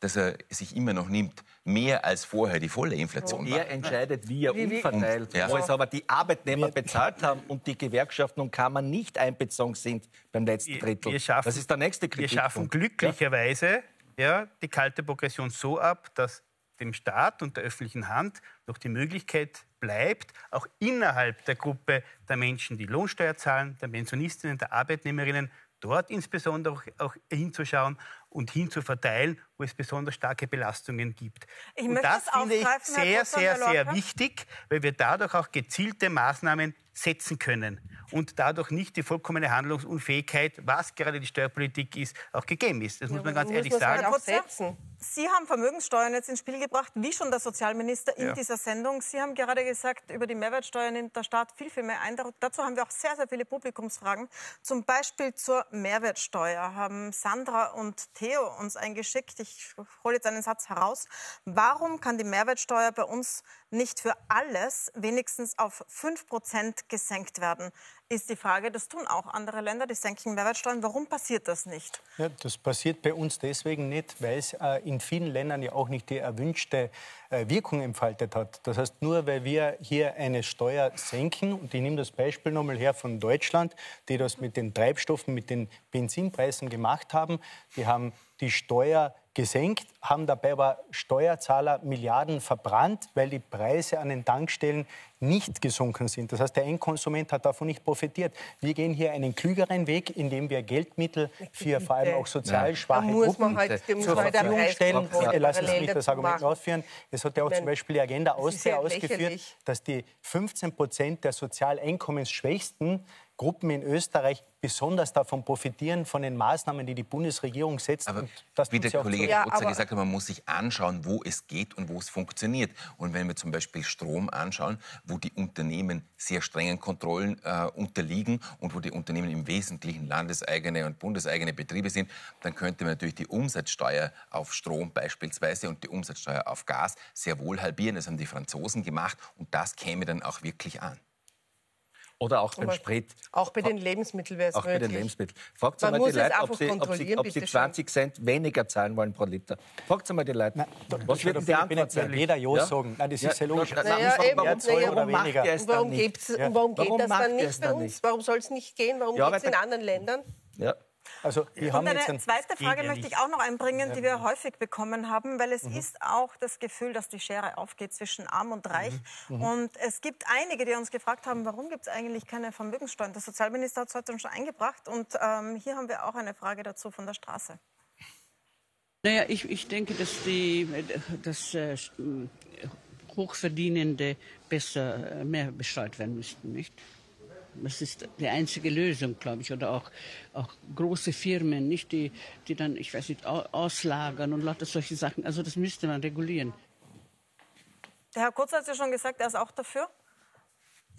dass er sich immer noch nimmt, mehr als vorher die volle Inflation er war. Er entscheidet, wie er wie, umverteilt, ja. wo es aber die Arbeitnehmer bezahlt haben und die Gewerkschaften und Kammern nicht einbezogen sind beim letzten Drittel. Wir schaffen, das ist der nächste Kritikpunkt. Wir schaffen glücklicherweise ja, die kalte Progression so ab, dass dem Staat und der öffentlichen Hand noch die Möglichkeit bleibt, auch innerhalb der Gruppe der Menschen, die Lohnsteuer zahlen, der Pensionistinnen, der Arbeitnehmerinnen, dort insbesondere auch, auch hinzuschauen und hinzuverteilen, wo es besonders starke Belastungen gibt. Ich und das, das finde ich sehr, sehr, sehr wichtig, weil wir dadurch auch gezielte Maßnahmen setzen können und dadurch nicht die vollkommene Handlungsunfähigkeit, was gerade die Steuerpolitik ist, auch gegeben ist. Das ja, muss man ganz ehrlich sagen. Sie haben Vermögenssteuern jetzt ins Spiel gebracht, wie schon der Sozialminister in ja. dieser Sendung. Sie haben gerade gesagt, über die Mehrwertsteuer nimmt der Staat viel, viel mehr ein. Dazu haben wir auch sehr, sehr viele Publikumsfragen. Zum Beispiel zur Mehrwertsteuer haben Sandra und Theo uns eingeschickt. Ich hole jetzt einen Satz heraus. Warum kann die Mehrwertsteuer bei uns nicht für alles wenigstens auf 5 Prozent gesenkt werden? ist die Frage, das tun auch andere Länder, die senken Mehrwertsteuern. Warum passiert das nicht? Ja, das passiert bei uns deswegen nicht, weil es äh, in vielen Ländern ja auch nicht die erwünschte äh, Wirkung entfaltet hat. Das heißt, nur weil wir hier eine Steuer senken, und ich nehme das Beispiel nochmal her von Deutschland, die das mit den Treibstoffen, mit den Benzinpreisen gemacht haben, die haben die Steuer gesenkt, haben dabei aber Steuerzahler Milliarden verbrannt, weil die Preise an den Tankstellen nicht gesunken sind. Das heißt, der Endkonsument hat davon nicht profitiert. Wir gehen hier einen klügeren Weg, indem wir Geldmittel für vor allem auch sozial schwache Gruppen halt zur Verfügung stellen. Lassen Sie mich das Argument ausführen. Es hat ja auch zum Beispiel die Agenda Austria ausgeführt, dass die 15 Prozent der sozial einkommensschwächsten Gruppen in Österreich besonders davon profitieren, von den Maßnahmen, die die Bundesregierung setzt. Aber wie der Kollege ja, gesagt hat, man muss sich anschauen, wo es geht und wo es funktioniert. Und wenn wir zum Beispiel Strom anschauen, wo die Unternehmen sehr strengen Kontrollen äh, unterliegen und wo die Unternehmen im Wesentlichen landeseigene und bundeseigene Betriebe sind, dann könnte man natürlich die Umsatzsteuer auf Strom beispielsweise und die Umsatzsteuer auf Gas sehr wohl halbieren. Das haben die Franzosen gemacht und das käme dann auch wirklich an. Oder auch beim Sprit. Auch bei den Lebensmitteln wäre es Auch möglich. bei den Lebensmitteln. Fragt mal die Leute, ob sie, ob, sie, ob sie 20 Cent weniger zahlen wollen pro Liter. Fragt mal die Leute. Nein, Was wird die Antwort sein? Jeder Jo ja? sagen. Nein, das ist sehr logisch. Naja, warum, warum, warum macht ihr es dann nicht? Warum geht das dann nicht bei uns? Warum soll es nicht gehen? Warum geht es in anderen Ländern? Ja. Also, wir und eine zweite Frage möchte ich auch noch einbringen, die wir häufig bekommen haben, weil es mhm. ist auch das Gefühl, dass die Schere aufgeht zwischen Arm und Reich. Mhm. mhm. Und es gibt einige, die uns gefragt haben, warum gibt es eigentlich keine Vermögenssteuern? Der Sozialminister hat es heute schon eingebracht und ähm, hier haben wir auch eine Frage dazu von der Straße. Naja, ich, ich denke, dass die dass, äh, Hochverdienende besser äh, mehr besteuert werden müssten, nicht? Das ist die einzige Lösung, glaube ich. Oder auch, auch große Firmen, nicht die, die dann, ich weiß nicht, auslagern und lauter solche Sachen. Also das müsste man regulieren. Der Herr Kurz hat ja schon gesagt, er ist auch dafür.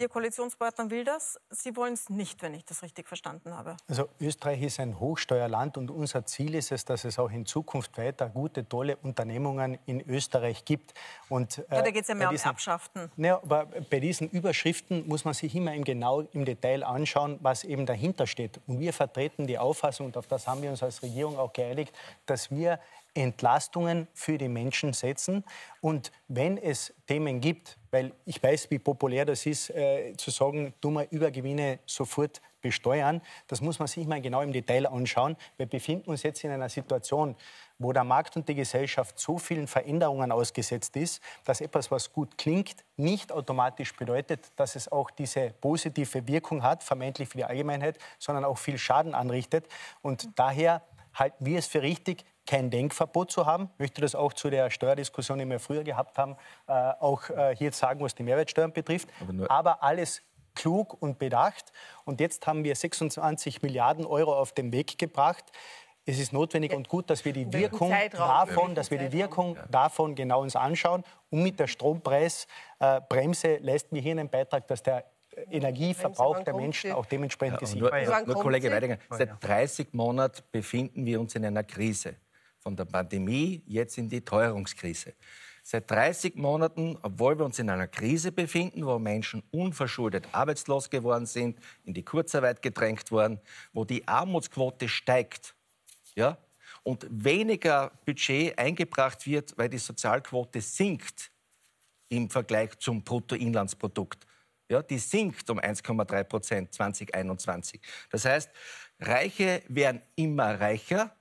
Ihr Koalitionspartner will das. Sie wollen es nicht, wenn ich das richtig verstanden habe. Also Österreich ist ein Hochsteuerland und unser Ziel ist es, dass es auch in Zukunft weiter gute, tolle Unternehmungen in Österreich gibt. Und, äh, ja, da geht es ja mehr ums Abschaften. Ja, aber bei diesen Überschriften muss man sich immer im genau im Detail anschauen, was eben dahinter steht. Und wir vertreten die Auffassung, und auf das haben wir uns als Regierung auch geeinigt, dass wir Entlastungen für die Menschen setzen. Und wenn es Themen gibt, weil ich weiß, wie populär das ist, äh, zu sagen, tun wir Übergewinne sofort besteuern, das muss man sich mal genau im Detail anschauen. Wir befinden uns jetzt in einer Situation, wo der Markt und die Gesellschaft so vielen Veränderungen ausgesetzt ist, dass etwas, was gut klingt, nicht automatisch bedeutet, dass es auch diese positive Wirkung hat, vermeintlich für die Allgemeinheit, sondern auch viel Schaden anrichtet. Und daher halten wir es für richtig, kein Denkverbot zu haben. Ich möchte das auch zu der Steuerdiskussion, die wir früher gehabt haben, äh, auch äh, hier sagen, was die Mehrwertsteuern betrifft. Aber, Aber alles klug und bedacht. Und jetzt haben wir 26 Milliarden Euro auf den Weg gebracht. Es ist notwendig und gut, dass wir die Wirkung davon, dass wir die Wirkung davon genau uns anschauen. Und mit der Strompreisbremse äh, leisten wir hier einen Beitrag, dass der Energieverbrauch der Menschen auch dementsprechend ja, gesichert wird. Nur, nur Kollege Weidinger, seit 30 Monaten befinden wir uns in einer Krise von der Pandemie jetzt in die Teuerungskrise. Seit 30 Monaten, obwohl wir uns in einer Krise befinden, wo Menschen unverschuldet arbeitslos geworden sind, in die Kurzarbeit gedrängt worden, wo die Armutsquote steigt, ja, und weniger Budget eingebracht wird, weil die Sozialquote sinkt im Vergleich zum Bruttoinlandsprodukt. Ja, die sinkt um 1,3 Prozent 2021. Das heißt, Reiche werden immer reicher,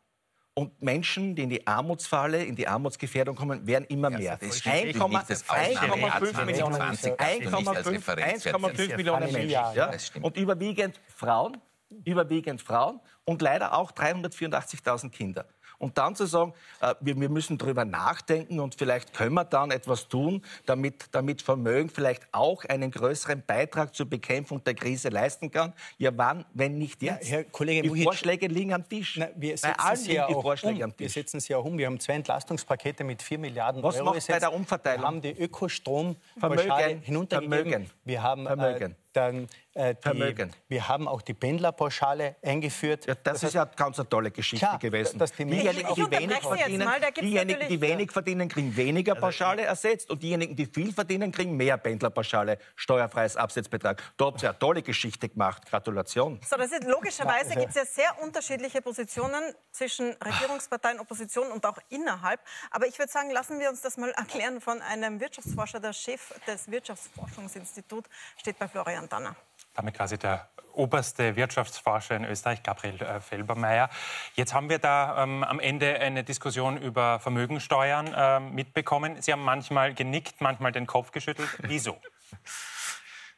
und Menschen, die in die Armutsfalle, in die Armutsgefährdung kommen, werden immer mehr. 1,5 Millionen Menschen. 1,5 Millionen Menschen. Ja? Und überwiegend Frauen, überwiegend Frauen und leider auch 384.000 Kinder. Und dann zu sagen, äh, wir, wir müssen darüber nachdenken und vielleicht können wir dann etwas tun, damit, damit Vermögen vielleicht auch einen größeren Beitrag zur Bekämpfung der Krise leisten kann. Ja, wann, wenn nicht jetzt? Ja, Herr Kollege die Vorschläge liegen am Tisch. Na, wir setzen bei allen sie ja auch Vorschläge um. am Tisch. Wir setzen sie auch um. Wir haben zwei Entlastungspakete mit 4 Milliarden Was Euro. Was macht bei der Umverteilung? Wir haben die Ökostrom Vermögen hinuntergegeben. Vermögen. Wir haben Vermögen. Äh, dann äh, die, Vermögen. Wir haben auch die Pendlerpauschale eingeführt. Ja, das, das, ist ja ganz eine tolle Geschichte klar, gewesen. Dass die diejenigen, die wenig verdienen, diejenigen, die wenig verdienen, kriegen weniger also Pauschale ersetzt und diejenigen, die viel verdienen, kriegen mehr Pendlerpauschale, steuerfreies Absetzbetrag. Da habt ihr eine tolle Geschichte gemacht. Gratulation. So, das ist logischerweise gibt es ja sehr unterschiedliche Positionen zwischen Regierungsparteien, Opposition und auch innerhalb. Aber ich würde sagen, lassen wir uns das mal erklären von einem Wirtschaftsforscher, der Chef des Wirtschaftsforschungsinstituts steht bei Florian Danner. Damit quasi der oberste Wirtschaftsforscher in Österreich, Gabriel äh, Felbermeier. Jetzt haben wir da ähm, am Ende eine Diskussion über Vermögensteuern äh, mitbekommen. Sie haben manchmal genickt, manchmal den Kopf geschüttelt. Wieso?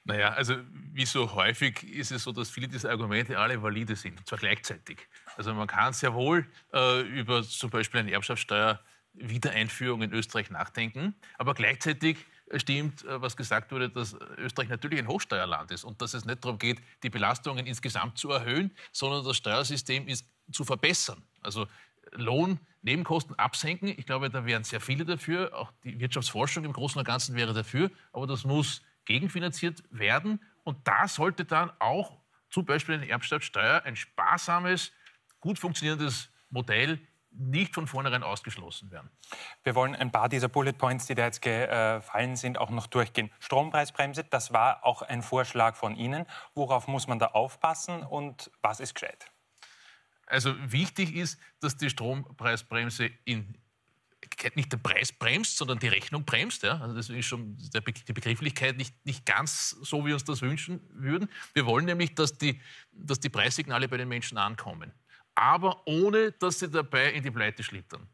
Naja, also wie so häufig ist es so, dass viele dieser Argumente alle valide sind, und zwar gleichzeitig. Also man kann sehr wohl äh, über zum Beispiel eine Erbschaftssteuer Wiedereinführung in Österreich nachdenken, aber gleichzeitig stimmt, äh, was gesagt wurde, dass Österreich natürlich ein Hochsteuerland ist und dass es nicht darum geht, die Belastungen insgesamt zu erhöhen, sondern das Steuersystem ist zu verbessern. Also Lohn, Nebenkosten absenken. Ich glaube, da wären sehr viele dafür. Auch die Wirtschaftsforschung im Großen und Ganzen wäre dafür. Aber das muss gegenfinanziert werden. Und da sollte dann auch zum Beispiel eine Erbschaftssteuer ein sparsames, gut funktionierendes Modell nicht von vornherein ausgeschlossen werden. Wir wollen ein paar dieser Bullet Points, die da jetzt gefallen sind, auch noch durchgehen. Strompreisbremse, das war auch ein Vorschlag von Ihnen. Worauf muss man da aufpassen und was ist gescheit? Also wichtig ist, dass die Strompreisbremse in nicht der Preis bremst, sondern die Rechnung bremst. Ja? Also das ist schon die Begrifflichkeit nicht, nicht ganz so, wie wir uns das wünschen würden. Wir wollen nämlich, dass die, dass die Preissignale bei den Menschen ankommen aber ohne dass sie dabei in die Pleite schlittern.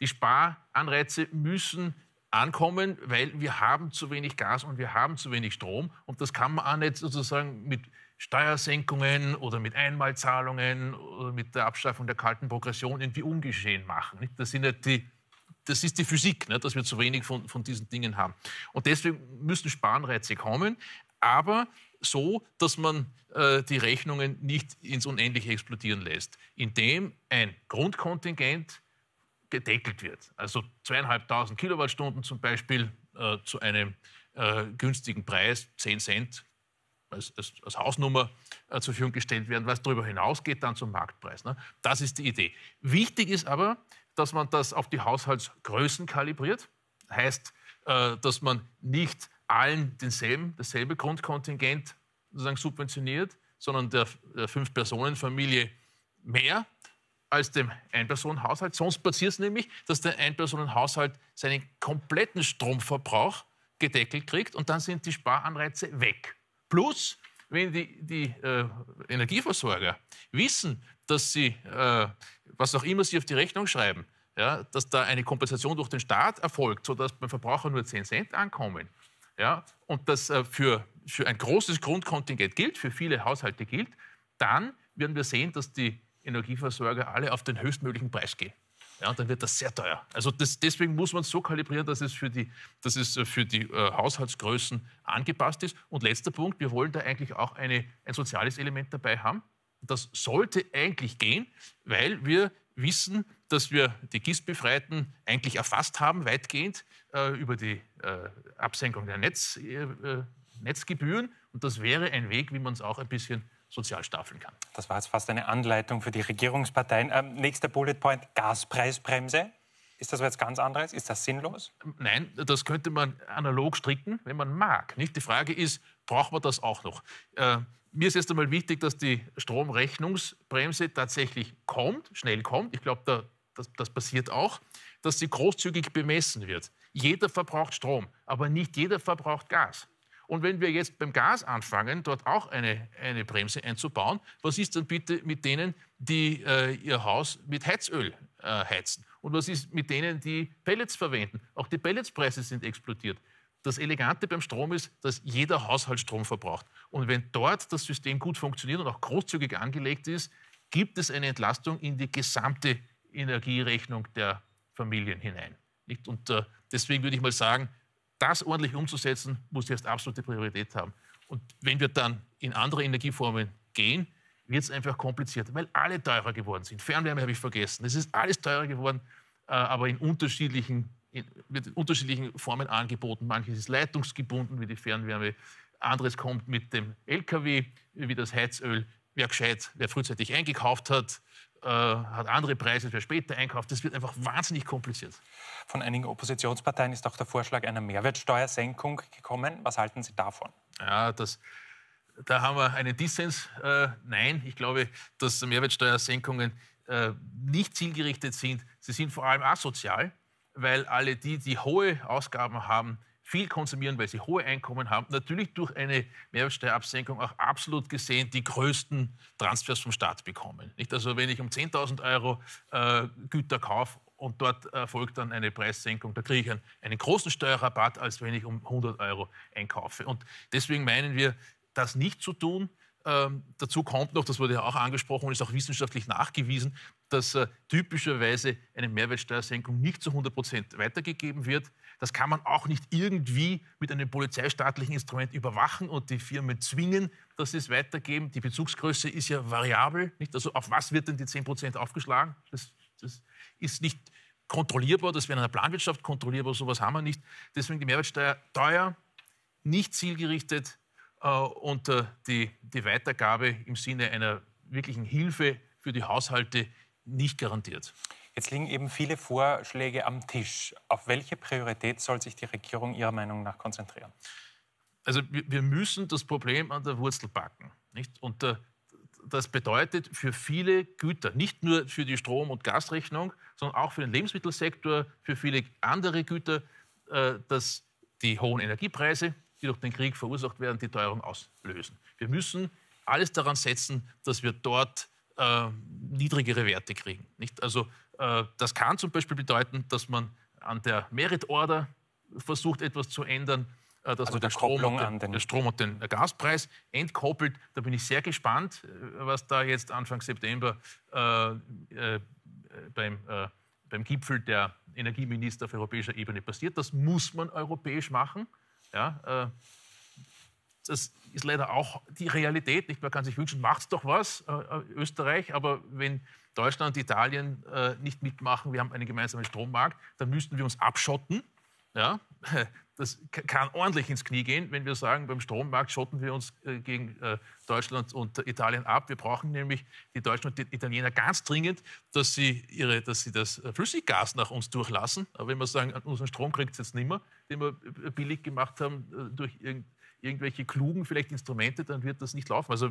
Die Sparanreize müssen ankommen, weil wir haben zu wenig Gas und wir haben zu wenig Strom. Und das kann man auch nicht sozusagen mit Steuersenkungen oder mit Einmalzahlungen oder mit der Abschaffung der kalten Progression irgendwie ungeschehen machen. Das, sind nicht die, das ist die Physik, dass wir zu wenig von, von diesen Dingen haben. Und deswegen müssen Sparanreize kommen, aber so, dass man äh, die Rechnungen nicht ins Unendliche explodieren lässt, indem ein Grundkontingent gedeckelt wird. Also zweieinhalbtausend Kilowattstunden zum Beispiel äh, zu einem äh, günstigen Preis, 10 Cent als, als, als Hausnummer äh, zur Verfügung gestellt werden. Was darüber hinausgeht, dann zum Marktpreis. Ne? Das ist die Idee. Wichtig ist aber, dass man das auf die Haushaltsgrößen kalibriert. Heißt, äh, dass man nicht allen denselben, dasselbe Grundkontingent sozusagen subventioniert, sondern der, der Fünf-Personen-Familie mehr als dem Einpersonenhaushalt. Sonst passiert es nämlich, dass der Einpersonenhaushalt seinen kompletten Stromverbrauch gedeckelt kriegt und dann sind die Sparanreize weg. Plus, wenn die, die äh, Energieversorger wissen, dass sie, äh, was auch immer sie auf die Rechnung schreiben, ja, dass da eine Kompensation durch den Staat erfolgt, sodass beim Verbraucher nur 10 Cent ankommen, ja, und das äh, für, für ein großes Grundkontingent gilt, für viele Haushalte gilt, dann werden wir sehen, dass die Energieversorger alle auf den höchstmöglichen Preis gehen. Ja, dann wird das sehr teuer. Also das, deswegen muss man es so kalibrieren, dass es für die, dass es äh, für die äh, Haushaltsgrößen angepasst ist. Und letzter Punkt, wir wollen da eigentlich auch eine, ein soziales Element dabei haben. Das sollte eigentlich gehen, weil wir wissen, dass wir die GIS-Befreiten eigentlich erfasst haben, weitgehend äh, über die äh, Absenkung der Netz, äh, äh, Netzgebühren. Und das wäre ein Weg, wie man es auch ein bisschen sozial staffeln kann. Das war jetzt fast eine Anleitung für die Regierungsparteien. Ähm, nächster Bullet Point, Gaspreisbremse. Ist das was ganz anderes? Ist das sinnlos? Nein, das könnte man analog stricken, wenn man mag. Nicht? Die Frage ist, braucht man das auch noch? Äh, mir ist erst einmal wichtig, dass die Stromrechnungsbremse tatsächlich kommt, schnell kommt. Ich glaube, da, das, das passiert auch, dass sie großzügig bemessen wird. Jeder verbraucht Strom, aber nicht jeder verbraucht Gas. Und wenn wir jetzt beim Gas anfangen, dort auch eine, eine Bremse einzubauen, was ist dann bitte mit denen, die äh, ihr Haus mit Heizöl äh, heizen? Und was ist mit denen, die Pellets verwenden? Auch die Pelletspreise sind explodiert. Das Elegante beim Strom ist, dass jeder Haushalt Strom verbraucht. Und wenn dort das System gut funktioniert und auch großzügig angelegt ist, gibt es eine Entlastung in die gesamte Energierechnung der Familien hinein. Nicht? Und äh, deswegen würde ich mal sagen, das ordentlich umzusetzen, muss jetzt absolute Priorität haben. Und wenn wir dann in andere Energieformen gehen, wird es einfach komplizierter, weil alle teurer geworden sind. Fernwärme habe ich vergessen. Es ist alles teurer geworden, äh, aber in unterschiedlichen, in, mit unterschiedlichen Formen angeboten. Manches ist leitungsgebunden, wie die Fernwärme. Anderes kommt mit dem LKW, wie das Heizöl. Wer gescheit, wer frühzeitig eingekauft hat, äh, hat andere Preise, wer später einkauft. Das wird einfach wahnsinnig kompliziert. Von einigen Oppositionsparteien ist auch der Vorschlag einer Mehrwertsteuersenkung gekommen. Was halten Sie davon? Ja, das, da haben wir einen Dissens. Äh, nein, ich glaube, dass Mehrwertsteuersenkungen äh, nicht zielgerichtet sind. Sie sind vor allem asozial, weil alle die, die hohe Ausgaben haben, viel konsumieren, weil sie hohe Einkommen haben, natürlich durch eine Mehrwertsteuerabsenkung auch absolut gesehen die größten Transfers vom Staat bekommen. Nicht? Also wenn ich um 10.000 Euro äh, Güter kaufe und dort erfolgt dann eine Preissenkung, da kriege ich einen, einen, großen Steuerrabatt, als wenn ich um 100 Euro einkaufe. Und deswegen meinen wir, das nicht zu tun. Ähm, dazu kommt noch, das wurde ja auch angesprochen und ist auch wissenschaftlich nachgewiesen, dass äh, typischerweise eine Mehrwertsteuersenkung nicht zu 100 Prozent weitergegeben wird. Das kann man auch nicht irgendwie mit einem polizeistaatlichen Instrument überwachen und die Firmen zwingen, dass sie es weitergeben. Die Bezugsgröße ist ja variabel. Nicht? Also auf was wird denn die 10 Prozent aufgeschlagen? Das, das ist nicht kontrollierbar. Das wäre in einer Planwirtschaft kontrollierbar. Sowas haben wir nicht. Deswegen die Mehrwertsteuer teuer, nicht zielgerichtet äh, und äh, die, die Weitergabe im Sinne einer wirklichen Hilfe für die Haushalte nicht garantiert. Jetzt liegen eben viele Vorschläge am Tisch. Auf welche Priorität soll sich die Regierung Ihrer Meinung nach konzentrieren? Also wir müssen das Problem an der Wurzel packen. Nicht? Und äh, das bedeutet für viele Güter, nicht nur für die Strom- und Gasrechnung, sondern auch für den Lebensmittelsektor, für viele andere Güter, äh, dass die hohen Energiepreise, die durch den Krieg verursacht werden, die Teuerung auslösen. Wir müssen alles daran setzen, dass wir dort äh, niedrigere Werte kriegen. Nicht? Also äh, das kann zum Beispiel bedeuten, dass man an der Merit Order versucht, etwas zu ändern, äh, dass also man den Strom, und den, den, den Strom und den Gaspreis entkoppelt. Da bin ich sehr gespannt, äh, was da jetzt Anfang September äh, äh, beim, äh, beim Gipfel der Energieminister auf europäischer Ebene passiert. Das muss man europäisch machen. Ja, das ist leider auch die Realität. Nicht? Man kann sich wünschen, macht doch was, äh, äh, Österreich, aber wenn Deutschland und Italien äh, nicht mitmachen, wir haben einen gemeinsamen Strommarkt, dann müssten wir uns abschotten. Ja? Das kann ordentlich ins Knie gehen, wenn wir sagen, beim Strommarkt schotten wir uns äh, gegen äh, Deutschland und Italien ab. Wir brauchen nämlich die Deutschen und die Italiener ganz dringend, dass sie, ihre, dass sie das äh, Flüssiggas nach uns durchlassen. Aber wenn wir sagen, unseren Strom kriegt es jetzt nicht mehr, den wir billig gemacht haben durch irgendein irgendwelche klugen vielleicht Instrumente, dann wird das nicht laufen. Also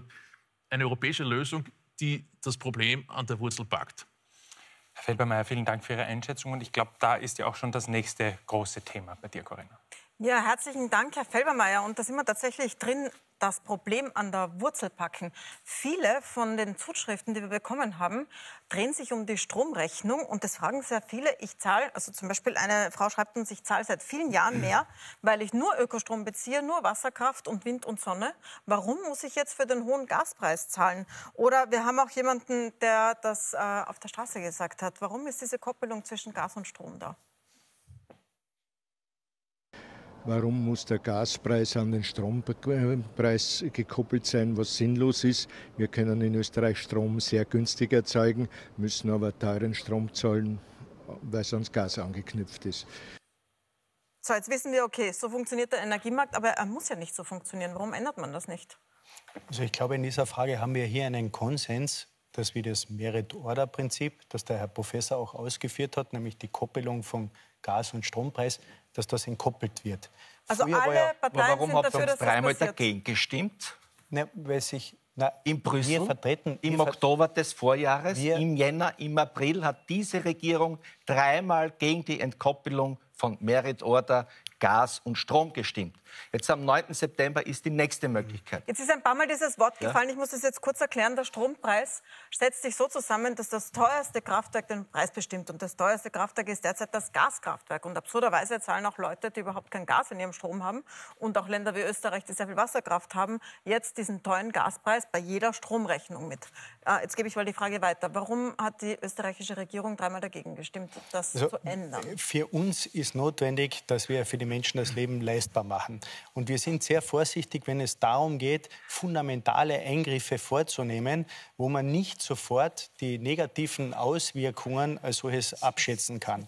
eine europäische Lösung, die das Problem an der Wurzel packt. Herr Felbermeier, vielen Dank für Ihre Einschätzung. Und ich glaube, da ist ja auch schon das nächste große Thema bei dir, Corinna. Ja, herzlichen Dank, Herr Felbermeier. Und da sind wir tatsächlich drin, das Problem an der Wurzel packen. Viele von den Zuschriften, die wir bekommen haben, drehen sich um die Stromrechnung. Und das fragen sehr viele. Ich zahle, also zum Beispiel eine Frau schreibt uns, ich zahle seit vielen Jahren mehr, weil ich nur Ökostrom beziehe, nur Wasserkraft und Wind und Sonne. Warum muss ich jetzt für den hohen Gaspreis zahlen? Oder wir haben auch jemanden, der das äh, auf der Straße gesagt hat. Warum ist diese Koppelung zwischen Gas und Strom da? Warum muss der Gaspreis an den Strompreis gekoppelt sein, was sinnlos ist? Wir können in Österreich Strom sehr günstig erzeugen, müssen aber teuren Strom zahlen, weil sonst Gas angeknüpft ist. So, jetzt wissen wir, okay, so funktioniert der Energiemarkt, aber er muss ja nicht so funktionieren. Warum ändert man das nicht? Also ich glaube, in dieser Frage haben wir hier einen Konsens, dass wir das Merit-Order-Prinzip, das der Herr Professor auch ausgeführt hat, nämlich die Koppelung von Gas- und Strompreis, dass das entkoppelt wird. Also Früher alle ja, Parteien warum sind habt ihr uns dreimal dagegen gestimmt? Ne, weil sich na, in Brüssel, vertreten, im Oktober des Vorjahres, im Jänner, im April hat diese Regierung dreimal gegen die Entkoppelung von Merit Order Gas und Strom gestimmt. Jetzt am 9. September ist die nächste Möglichkeit. Jetzt ist ein paar Mal dieses Wort gefallen. Ich muss es jetzt kurz erklären. Der Strompreis setzt sich so zusammen, dass das teuerste Kraftwerk den Preis bestimmt. Und das teuerste Kraftwerk ist derzeit das Gaskraftwerk. Und absurderweise zahlen auch Leute, die überhaupt kein Gas in ihrem Strom haben und auch Länder wie Österreich, die sehr viel Wasserkraft haben, jetzt diesen teuren Gaspreis bei jeder Stromrechnung mit. Äh, jetzt gebe ich mal die Frage weiter. Warum hat die österreichische Regierung dreimal dagegen gestimmt, das also, zu ändern? Für uns ist notwendig, dass wir für die Menschen das Leben leistbar machen. Und wir sind sehr vorsichtig, wenn es darum geht, fundamentale Eingriffe vorzunehmen, wo man nicht sofort die negativen Auswirkungen als solches abschätzen kann.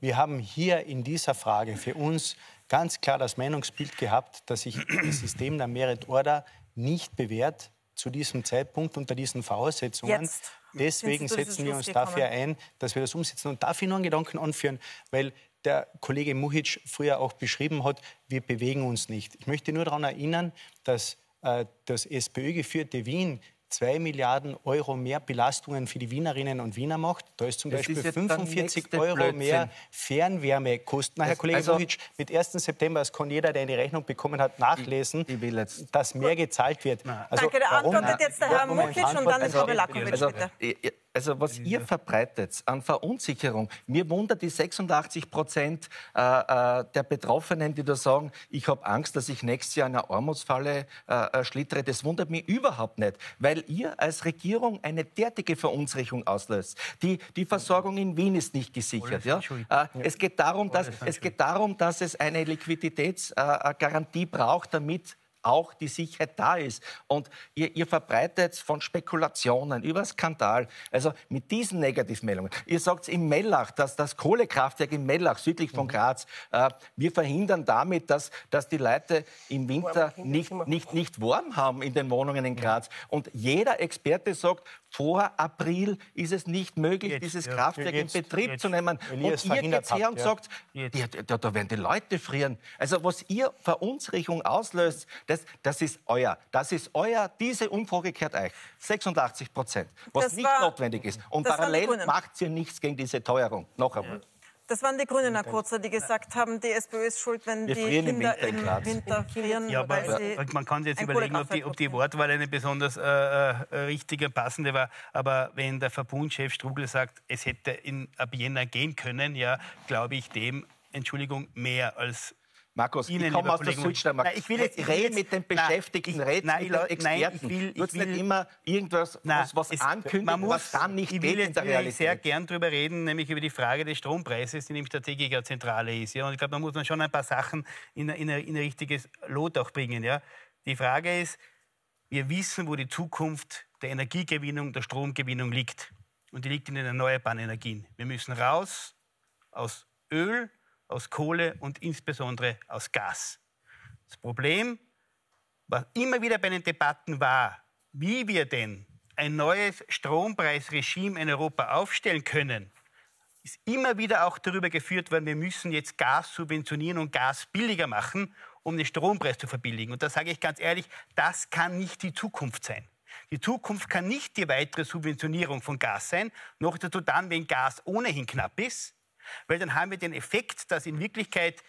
Wir haben hier in dieser Frage für uns ganz klar das Meinungsbild gehabt, dass sich das System der Merit Order nicht bewährt zu diesem Zeitpunkt unter diesen Voraussetzungen. Jetzt. Deswegen setzen wir uns dafür ein, dass wir das umsetzen. Und darf ich noch einen Gedanken anführen, weil der Kollege Muhic früher auch beschrieben hat, wir bewegen uns nicht. Ich möchte nur daran erinnern, dass äh, das SPÖ-geführte Wien 2 Milliarden Euro mehr Belastungen für die Wienerinnen und Wiener macht. Da ist zum das Beispiel ist 45 Euro Blödsinn. mehr Fernwärmekosten. Na, Herr Kollege also, Suchic, mit 1. September, das kann jeder, der eine Rechnung bekommen hat, nachlesen, ich, ich dass mehr gezahlt wird. Also, Danke, da antwortet jetzt der Herr Mukic und dann also, Frau Belakovic, also, bitte. Also was ihr verbreitet an Verunsicherung, mir wundert die 86 Prozent äh, äh, der Betroffenen, die da sagen, ich habe Angst, dass ich nächstes Jahr in eine Armutsfalle äh, äh, schlittere. Das wundert mich überhaupt nicht, weil ihr als Regierung eine derartige Verunsicherung auslöst. Die, die Versorgung in Wien ist nicht gesichert. Ja? Äh, es, geht darum, dass, es geht darum, dass es eine Liquiditätsgarantie braucht, damit auch die Sicherheit da ist. Und ihr, ihr verbreitet von Spekulationen über Skandal, also mit diesen Negativmeldungen. Ihr sagt im Mellach, dass das Kohlekraftwerk im Mellach südlich von mhm. Graz, äh, wir verhindern damit, dass, dass die Leute im Winter nicht, nicht, nicht warm haben in den Wohnungen in Graz. Und jeder Experte sagt, vor April ist es nicht möglich, jetzt, dieses Kraftwerk ja, jetzt, in Betrieb jetzt, zu nehmen. Elias und ihr geht her und ja. sagt, da, da, werden die Leute frieren. Also was ihr Verunsicherung auslöst, das, das ist euer. Das ist euer, diese Umfrage kehrt euch. 86 Prozent, was das nicht war, notwendig ist. Und parallel macht ihr nichts gegen diese Teuerung. Noch einmal. Ja. Das waren die Grünen, Herr Kurzer, die gesagt haben, die SPÖ ist schuld, wenn die Kinder im Winter, im Winter frieren. Ja, aber man kann sich jetzt überlegen, ob die, ob die, Wortwahl eine besonders äh, äh, richtige, passende war. Aber wenn der Verbundchef Strugel sagt, es hätte in, ab Jänner gehen können, ja, glaube ich dem, Entschuldigung, mehr als Markus, Ihnen, ich komme aus der Südsteiermark. Nein, ich will jetzt, rede mit den Beschäftigten, rede mit den Experten. Nein, ich will, ich will nicht immer irgendwas nein, was, was ankündigen, muss, was dann nicht ich will geht in der Realität. sehr gern darüber reden, nämlich über die Frage des Strompreises, die nämlich tatsächlich eine zentrale ist. Ja? Und ich glaube, da muss man schon ein paar Sachen in, in, in ein richtiges Lot auch bringen. Ja? Die Frage ist, wir wissen, wo die Zukunft der Energiegewinnung, der Stromgewinnung liegt. Und die liegt in den erneuerbaren Energien. Wir müssen raus aus Öl, aus Kohle und insbesondere aus Gas. Das Problem, was immer wieder bei den Debatten war, wie wir denn ein neues Strompreisregime in Europa aufstellen können, ist immer wieder auch darüber geführt worden, wir müssen jetzt Gas subventionieren und Gas billiger machen, um den Strompreis zu verbilligen. Und da sage ich ganz ehrlich, das kann nicht die Zukunft sein. Die Zukunft kann nicht die weitere Subventionierung von Gas sein, noch dazu dann, wenn Gas ohnehin knapp ist. Weil dann haben wir den Effekt, dass in Wirklichkeit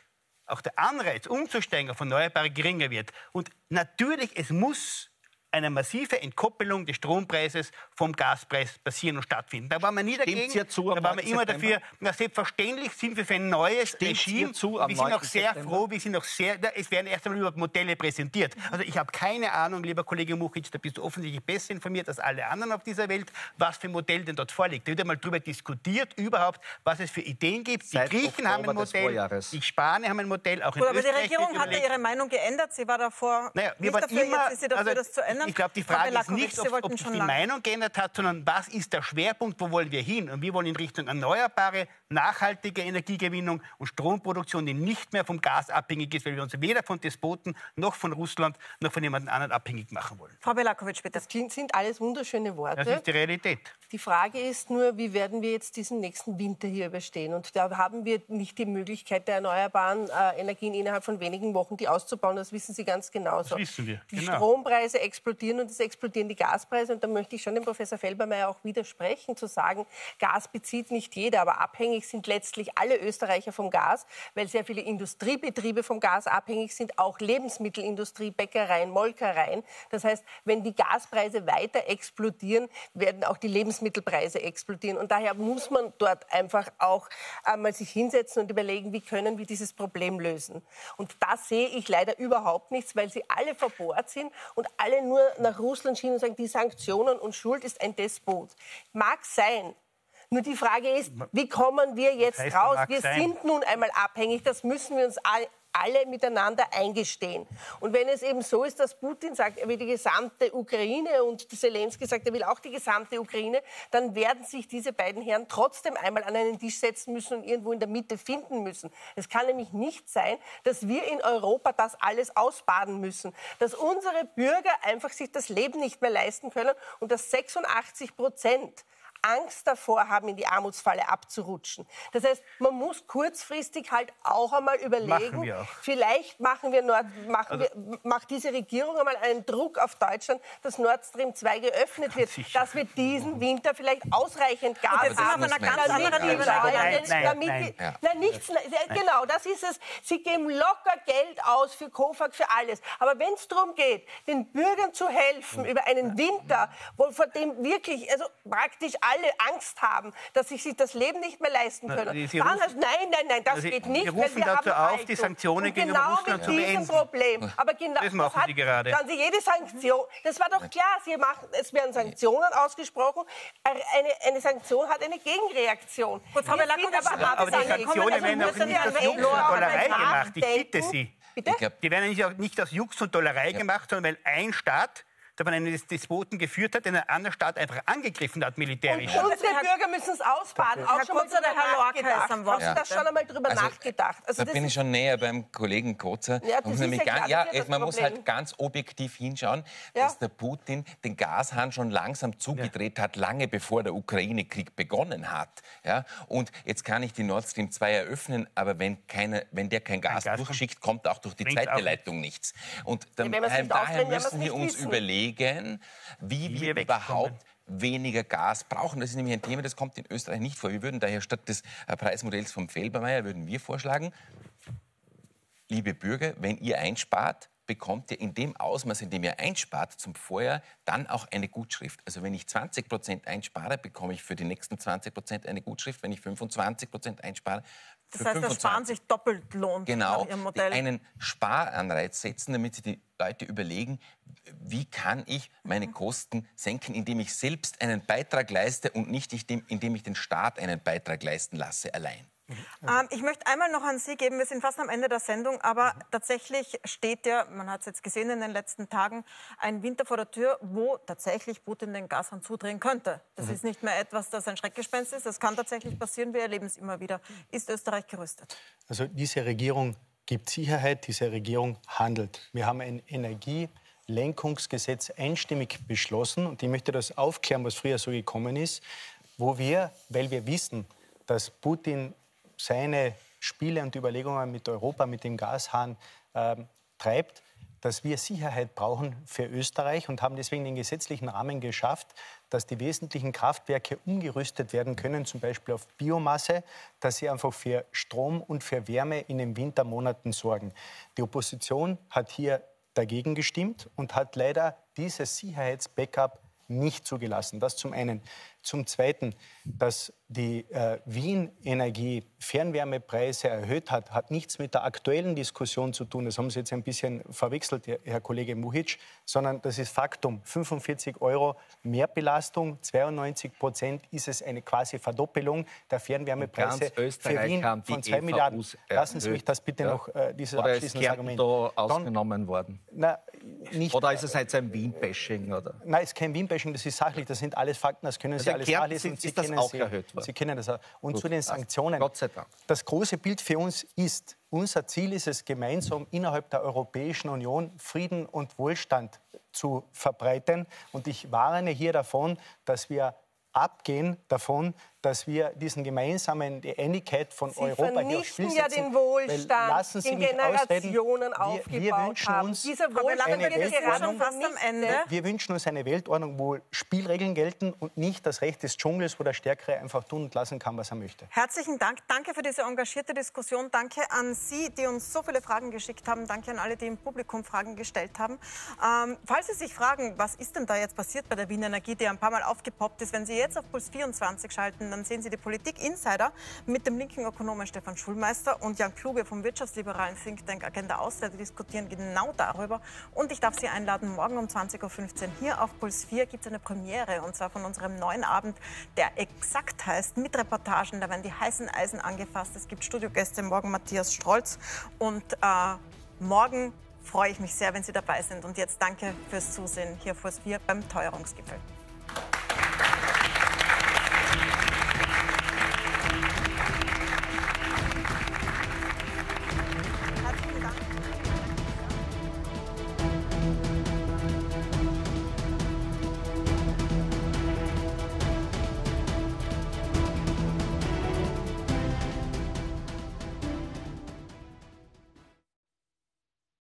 auch der Anreiz, umzusteigen auf Erneuerbare, geringer wird. Und natürlich, es muss eine massive Entkoppelung des Strompreises vom Gaspreis passieren und stattfinden. Da waren wir nie dagegen. Ja zu da waren wir immer dafür. Na, selbstverständlich sind wir für ein neues Stimmt Regime. Zu wir sind auch sehr September? froh, wir sind auch sehr, es werden erst einmal überhaupt Modelle präsentiert. Also ich habe keine Ahnung, lieber Kollege Muchic, da bist du offensichtlich besser informiert als alle anderen auf dieser Welt, was für ein Modell denn dort vorliegt. Da wird einmal darüber diskutiert, überhaupt, was es für Ideen gibt. Die Griechen haben ein Modell, die Spanier haben ein Modell, auch in Gut, Aber die Regierung hat ihre Meinung geändert. Sie war davor naja, wir nicht dafür, immer, jetzt ist sie dafür, also, das zu ändern. Ich glaube, die Frage ist nicht, ob, ob sich die Meinung geändert hat, sondern was ist der Schwerpunkt, wo wollen wir hin? Und wir wollen in Richtung erneuerbare, nachhaltige Energiegewinnung und Stromproduktion, die nicht mehr vom Gas abhängig ist, weil wir uns weder von Despoten noch von Russland noch von jemand anderen abhängig machen wollen. Frau Belakovic, bitte. Das sind alles wunderschöne Worte. Das ist die Realität. Die Frage ist nur, wie werden wir jetzt diesen nächsten Winter hier überstehen? Und da haben wir nicht die Möglichkeit der erneuerbaren äh, Energien innerhalb von wenigen Wochen die auszubauen. Das wissen Sie ganz genau. Das wissen wir. Die genau. Strompreise explodieren explodieren und es explodieren die Gaspreise. Und da möchte ich schon dem Professor Felbermeier auch widersprechen, zu sagen, Gas bezieht nicht jeder, aber abhängig sind letztlich alle Österreicher vom Gas, weil sehr viele Industriebetriebe vom Gas abhängig sind, auch Lebensmittelindustrie, Bäckereien, Molkereien. Das heißt, wenn die Gaspreise weiter explodieren, werden auch die Lebensmittelpreise explodieren. Und daher muss man dort einfach auch einmal sich hinsetzen und überlegen, wie können wir dieses Problem lösen. Und da sehe ich leider überhaupt nichts, weil sie alle verbohrt sind und alle nur nach Russland schienen und sagen, die Sanktionen und Schuld ist ein Despot. Mag sein, nur die Frage ist, wie kommen wir jetzt raus? Wir sein? sind nun einmal abhängig, das müssen wir uns alle miteinander eingestehen. Und wenn es eben so ist, dass Putin sagt, er will die gesamte Ukraine und Zelensky sagt, er will auch die gesamte Ukraine, dann werden sich diese beiden Herren trotzdem einmal an einen Tisch setzen müssen und irgendwo in der Mitte finden müssen. Es kann nämlich nicht sein, dass wir in Europa das alles ausbaden müssen, dass unsere Bürger einfach sich das Leben nicht mehr leisten können und dass 86 Prozent Angst davor haben, in die Armutsfalle abzurutschen. Das heißt, man muss kurzfristig halt auch einmal überlegen, machen auch. vielleicht machen wir Nord, machen also, wir, macht diese Regierung einmal einen Druck auf Deutschland, dass Nord Stream 2 geöffnet wird, sicher. dass wir diesen Winter vielleicht ausreichend Gas haben. Das ist ganz anderen Ebene. Nein, nein, nein, nein. nein nichts, genau, das ist es. Sie geben locker Geld aus für Kofag, für alles. Aber wenn es darum geht, den Bürgern zu helfen über einen Winter, wo vor dem wirklich, also praktisch alle Angst haben, dass sie sich das Leben nicht mehr leisten können. Sie Dann heißt, nein, nein, nein, das Sie, geht nicht. Sie rufen wir dazu haben auf, die Sanktionen gegenüber genau Russland zu beenden. Genau mit diesem Problem. Aber genau, das machen hat, Sie gerade. Dann Sie jede Sanktion, das war doch klar, Sie machen, es werden Sanktionen ausgesprochen. Eine, eine Sanktion hat eine Gegenreaktion. Gut, Frau Belack, aber, aber die Sanktionen werden auch nicht aus Jux und Dollerei gemacht. Ich bitte Sie. Bitte? Die werden nicht aus Jux und Dollerei gemacht, sondern weil ein Staat der man einen Despoten geführt hat, den ein anderer Staat einfach angegriffen hat militärisch. Und unsere Bürger müssen es ausbaden. Auch Herr schon Kurzer, der Herr Lorca ist am Wort. Haben Sie da schon einmal drüber also, nachgedacht? Also da bin ich schon näher beim Kollegen Kurzer. Ja, das ist ja, ganz, ja man muss halt ganz objektiv hinschauen, ja. dass der Putin den Gashahn schon langsam zugedreht ja. hat, lange bevor der Ukraine-Krieg begonnen hat. Ja? Und jetzt kann ich die Nord Stream 2 eröffnen, aber wenn, keine, wenn der kein Gas, Gas durchschickt, kommt auch durch die zweite Leitung nichts. Und dann, daher müssen wir uns überlegen, überlegen, wie, wie wir überhaupt weniger Gas brauchen. Das ist nämlich ein Thema, das kommt in Österreich nicht vor. Wir würden daher statt des äh, Preismodells vom Felbermeier, würden wir vorschlagen, liebe Bürger, wenn ihr einspart, bekommt ihr in dem Ausmaß, in dem ihr einspart zum Vorjahr, dann auch eine Gutschrift. Also wenn ich 20 Prozent einspare, bekomme ich für die nächsten 20 Prozent eine Gutschrift. Wenn ich 25 Prozent einspare, das heißt, 25. das Sparen sich doppelt lohnt genau, Ihrem Modell. einen Sparanreiz setzen, damit sich die Leute überlegen, wie kann ich meine Kosten senken, indem ich selbst einen Beitrag leiste und nicht indem ich den Staat einen Beitrag leisten lasse allein. Ähm, ich möchte einmal noch an Sie geben, wir sind fast am Ende der Sendung, aber mhm. tatsächlich steht ja, man hat es jetzt gesehen in den letzten Tagen, ein Winter vor der Tür, wo tatsächlich Putin den Gashahn zudrehen könnte. Das mhm. ist nicht mehr etwas, das ein Schreckgespenst ist, das kann tatsächlich passieren, wir erleben es immer wieder. Ist Österreich gerüstet? Also diese Regierung gibt Sicherheit, diese Regierung handelt. Wir haben ein Energielenkungsgesetz einstimmig beschlossen und ich möchte das aufklären, was früher so gekommen ist, wo wir, weil wir wissen, dass Putin seine Spiele und Überlegungen mit Europa, mit dem Gashahn äh, treibt, dass wir Sicherheit brauchen für Österreich und haben deswegen den gesetzlichen Rahmen geschafft, dass die wesentlichen Kraftwerke umgerüstet werden können, zum Beispiel auf Biomasse, dass sie einfach für Strom und für Wärme in den Wintermonaten sorgen. Die Opposition hat hier dagegen gestimmt und hat leider dieses Sicherheitsbackup nicht zugelassen. Das zum einen. Zum Zweiten, dass die äh, Wien Energie Fernwärmepreise erhöht hat, hat nichts mit der aktuellen Diskussion zu tun. Das haben Sie jetzt ein bisschen verwechselt, Herr Kollege Muhic, sondern das ist Faktum. 45 Euro Mehrbelastung, 92 Prozent ist es eine quasi Verdoppelung der Fernwärmepreise für Wien von 2 Milliarden. Lassen Sie mich das bitte ja. noch, äh, dieses oder abschließende Argument. Ist ausgenommen worden? Na, nicht, oder ist es jetzt ein Wien-Bashing? Nein, es ist kein Wien-Bashing, das ist sachlich, das sind alles Fakten, das können also Sie alles nachlesen. Sie ist das auch erhöht worden? Sie kennen das auch. Und Gut. zu den Sanktionen. Gott sei Dank. Das große Bild für uns ist, unser Ziel ist es, gemeinsam innerhalb der Europäischen Union Frieden und Wohlstand zu verbreiten. Und ich warne hier davon, dass wir abgehen davon, dass wir diesen gemeinsamen, die Einigkeit von Sie Europa hier aufs Spiel ja den Wohlstand, lassen Sie den mich Generationen wir, aufgebaut wir wünschen haben. uns Dieser Wohlstand eine Weltordnung, fast am Ende. Wir wünschen uns eine Weltordnung, wo Spielregeln gelten und nicht das Recht des Dschungels, wo der Stärkere einfach tun und lassen kann, was er möchte. Herzlichen Dank. Danke für diese engagierte Diskussion. Danke an Sie, die uns so viele Fragen geschickt haben. Danke an alle, die im Publikum Fragen gestellt haben. Ähm, falls Sie sich fragen, was ist denn da jetzt passiert bei der Wiener Energie, die ein paar Mal aufgepoppt ist, wenn Sie jetzt auf Puls 24 schalten, dann sehen Sie die Politik Insider mit dem linken Ökonomen Stefan Schulmeister und Jan Kluge vom wirtschaftsliberalen Think Tank Agenda. Die diskutieren genau darüber. Und ich darf Sie einladen, morgen um 20.15 Uhr hier auf Puls 4 gibt es eine Premiere und zwar von unserem neuen Abend, der exakt heißt, mit Reportagen. Da werden die heißen Eisen angefasst. Es gibt Studiogäste, morgen Matthias Strolz und äh, morgen freue ich mich sehr, wenn Sie dabei sind. Und jetzt danke fürs Zusehen hier vor 4 beim Teuerungsgipfel.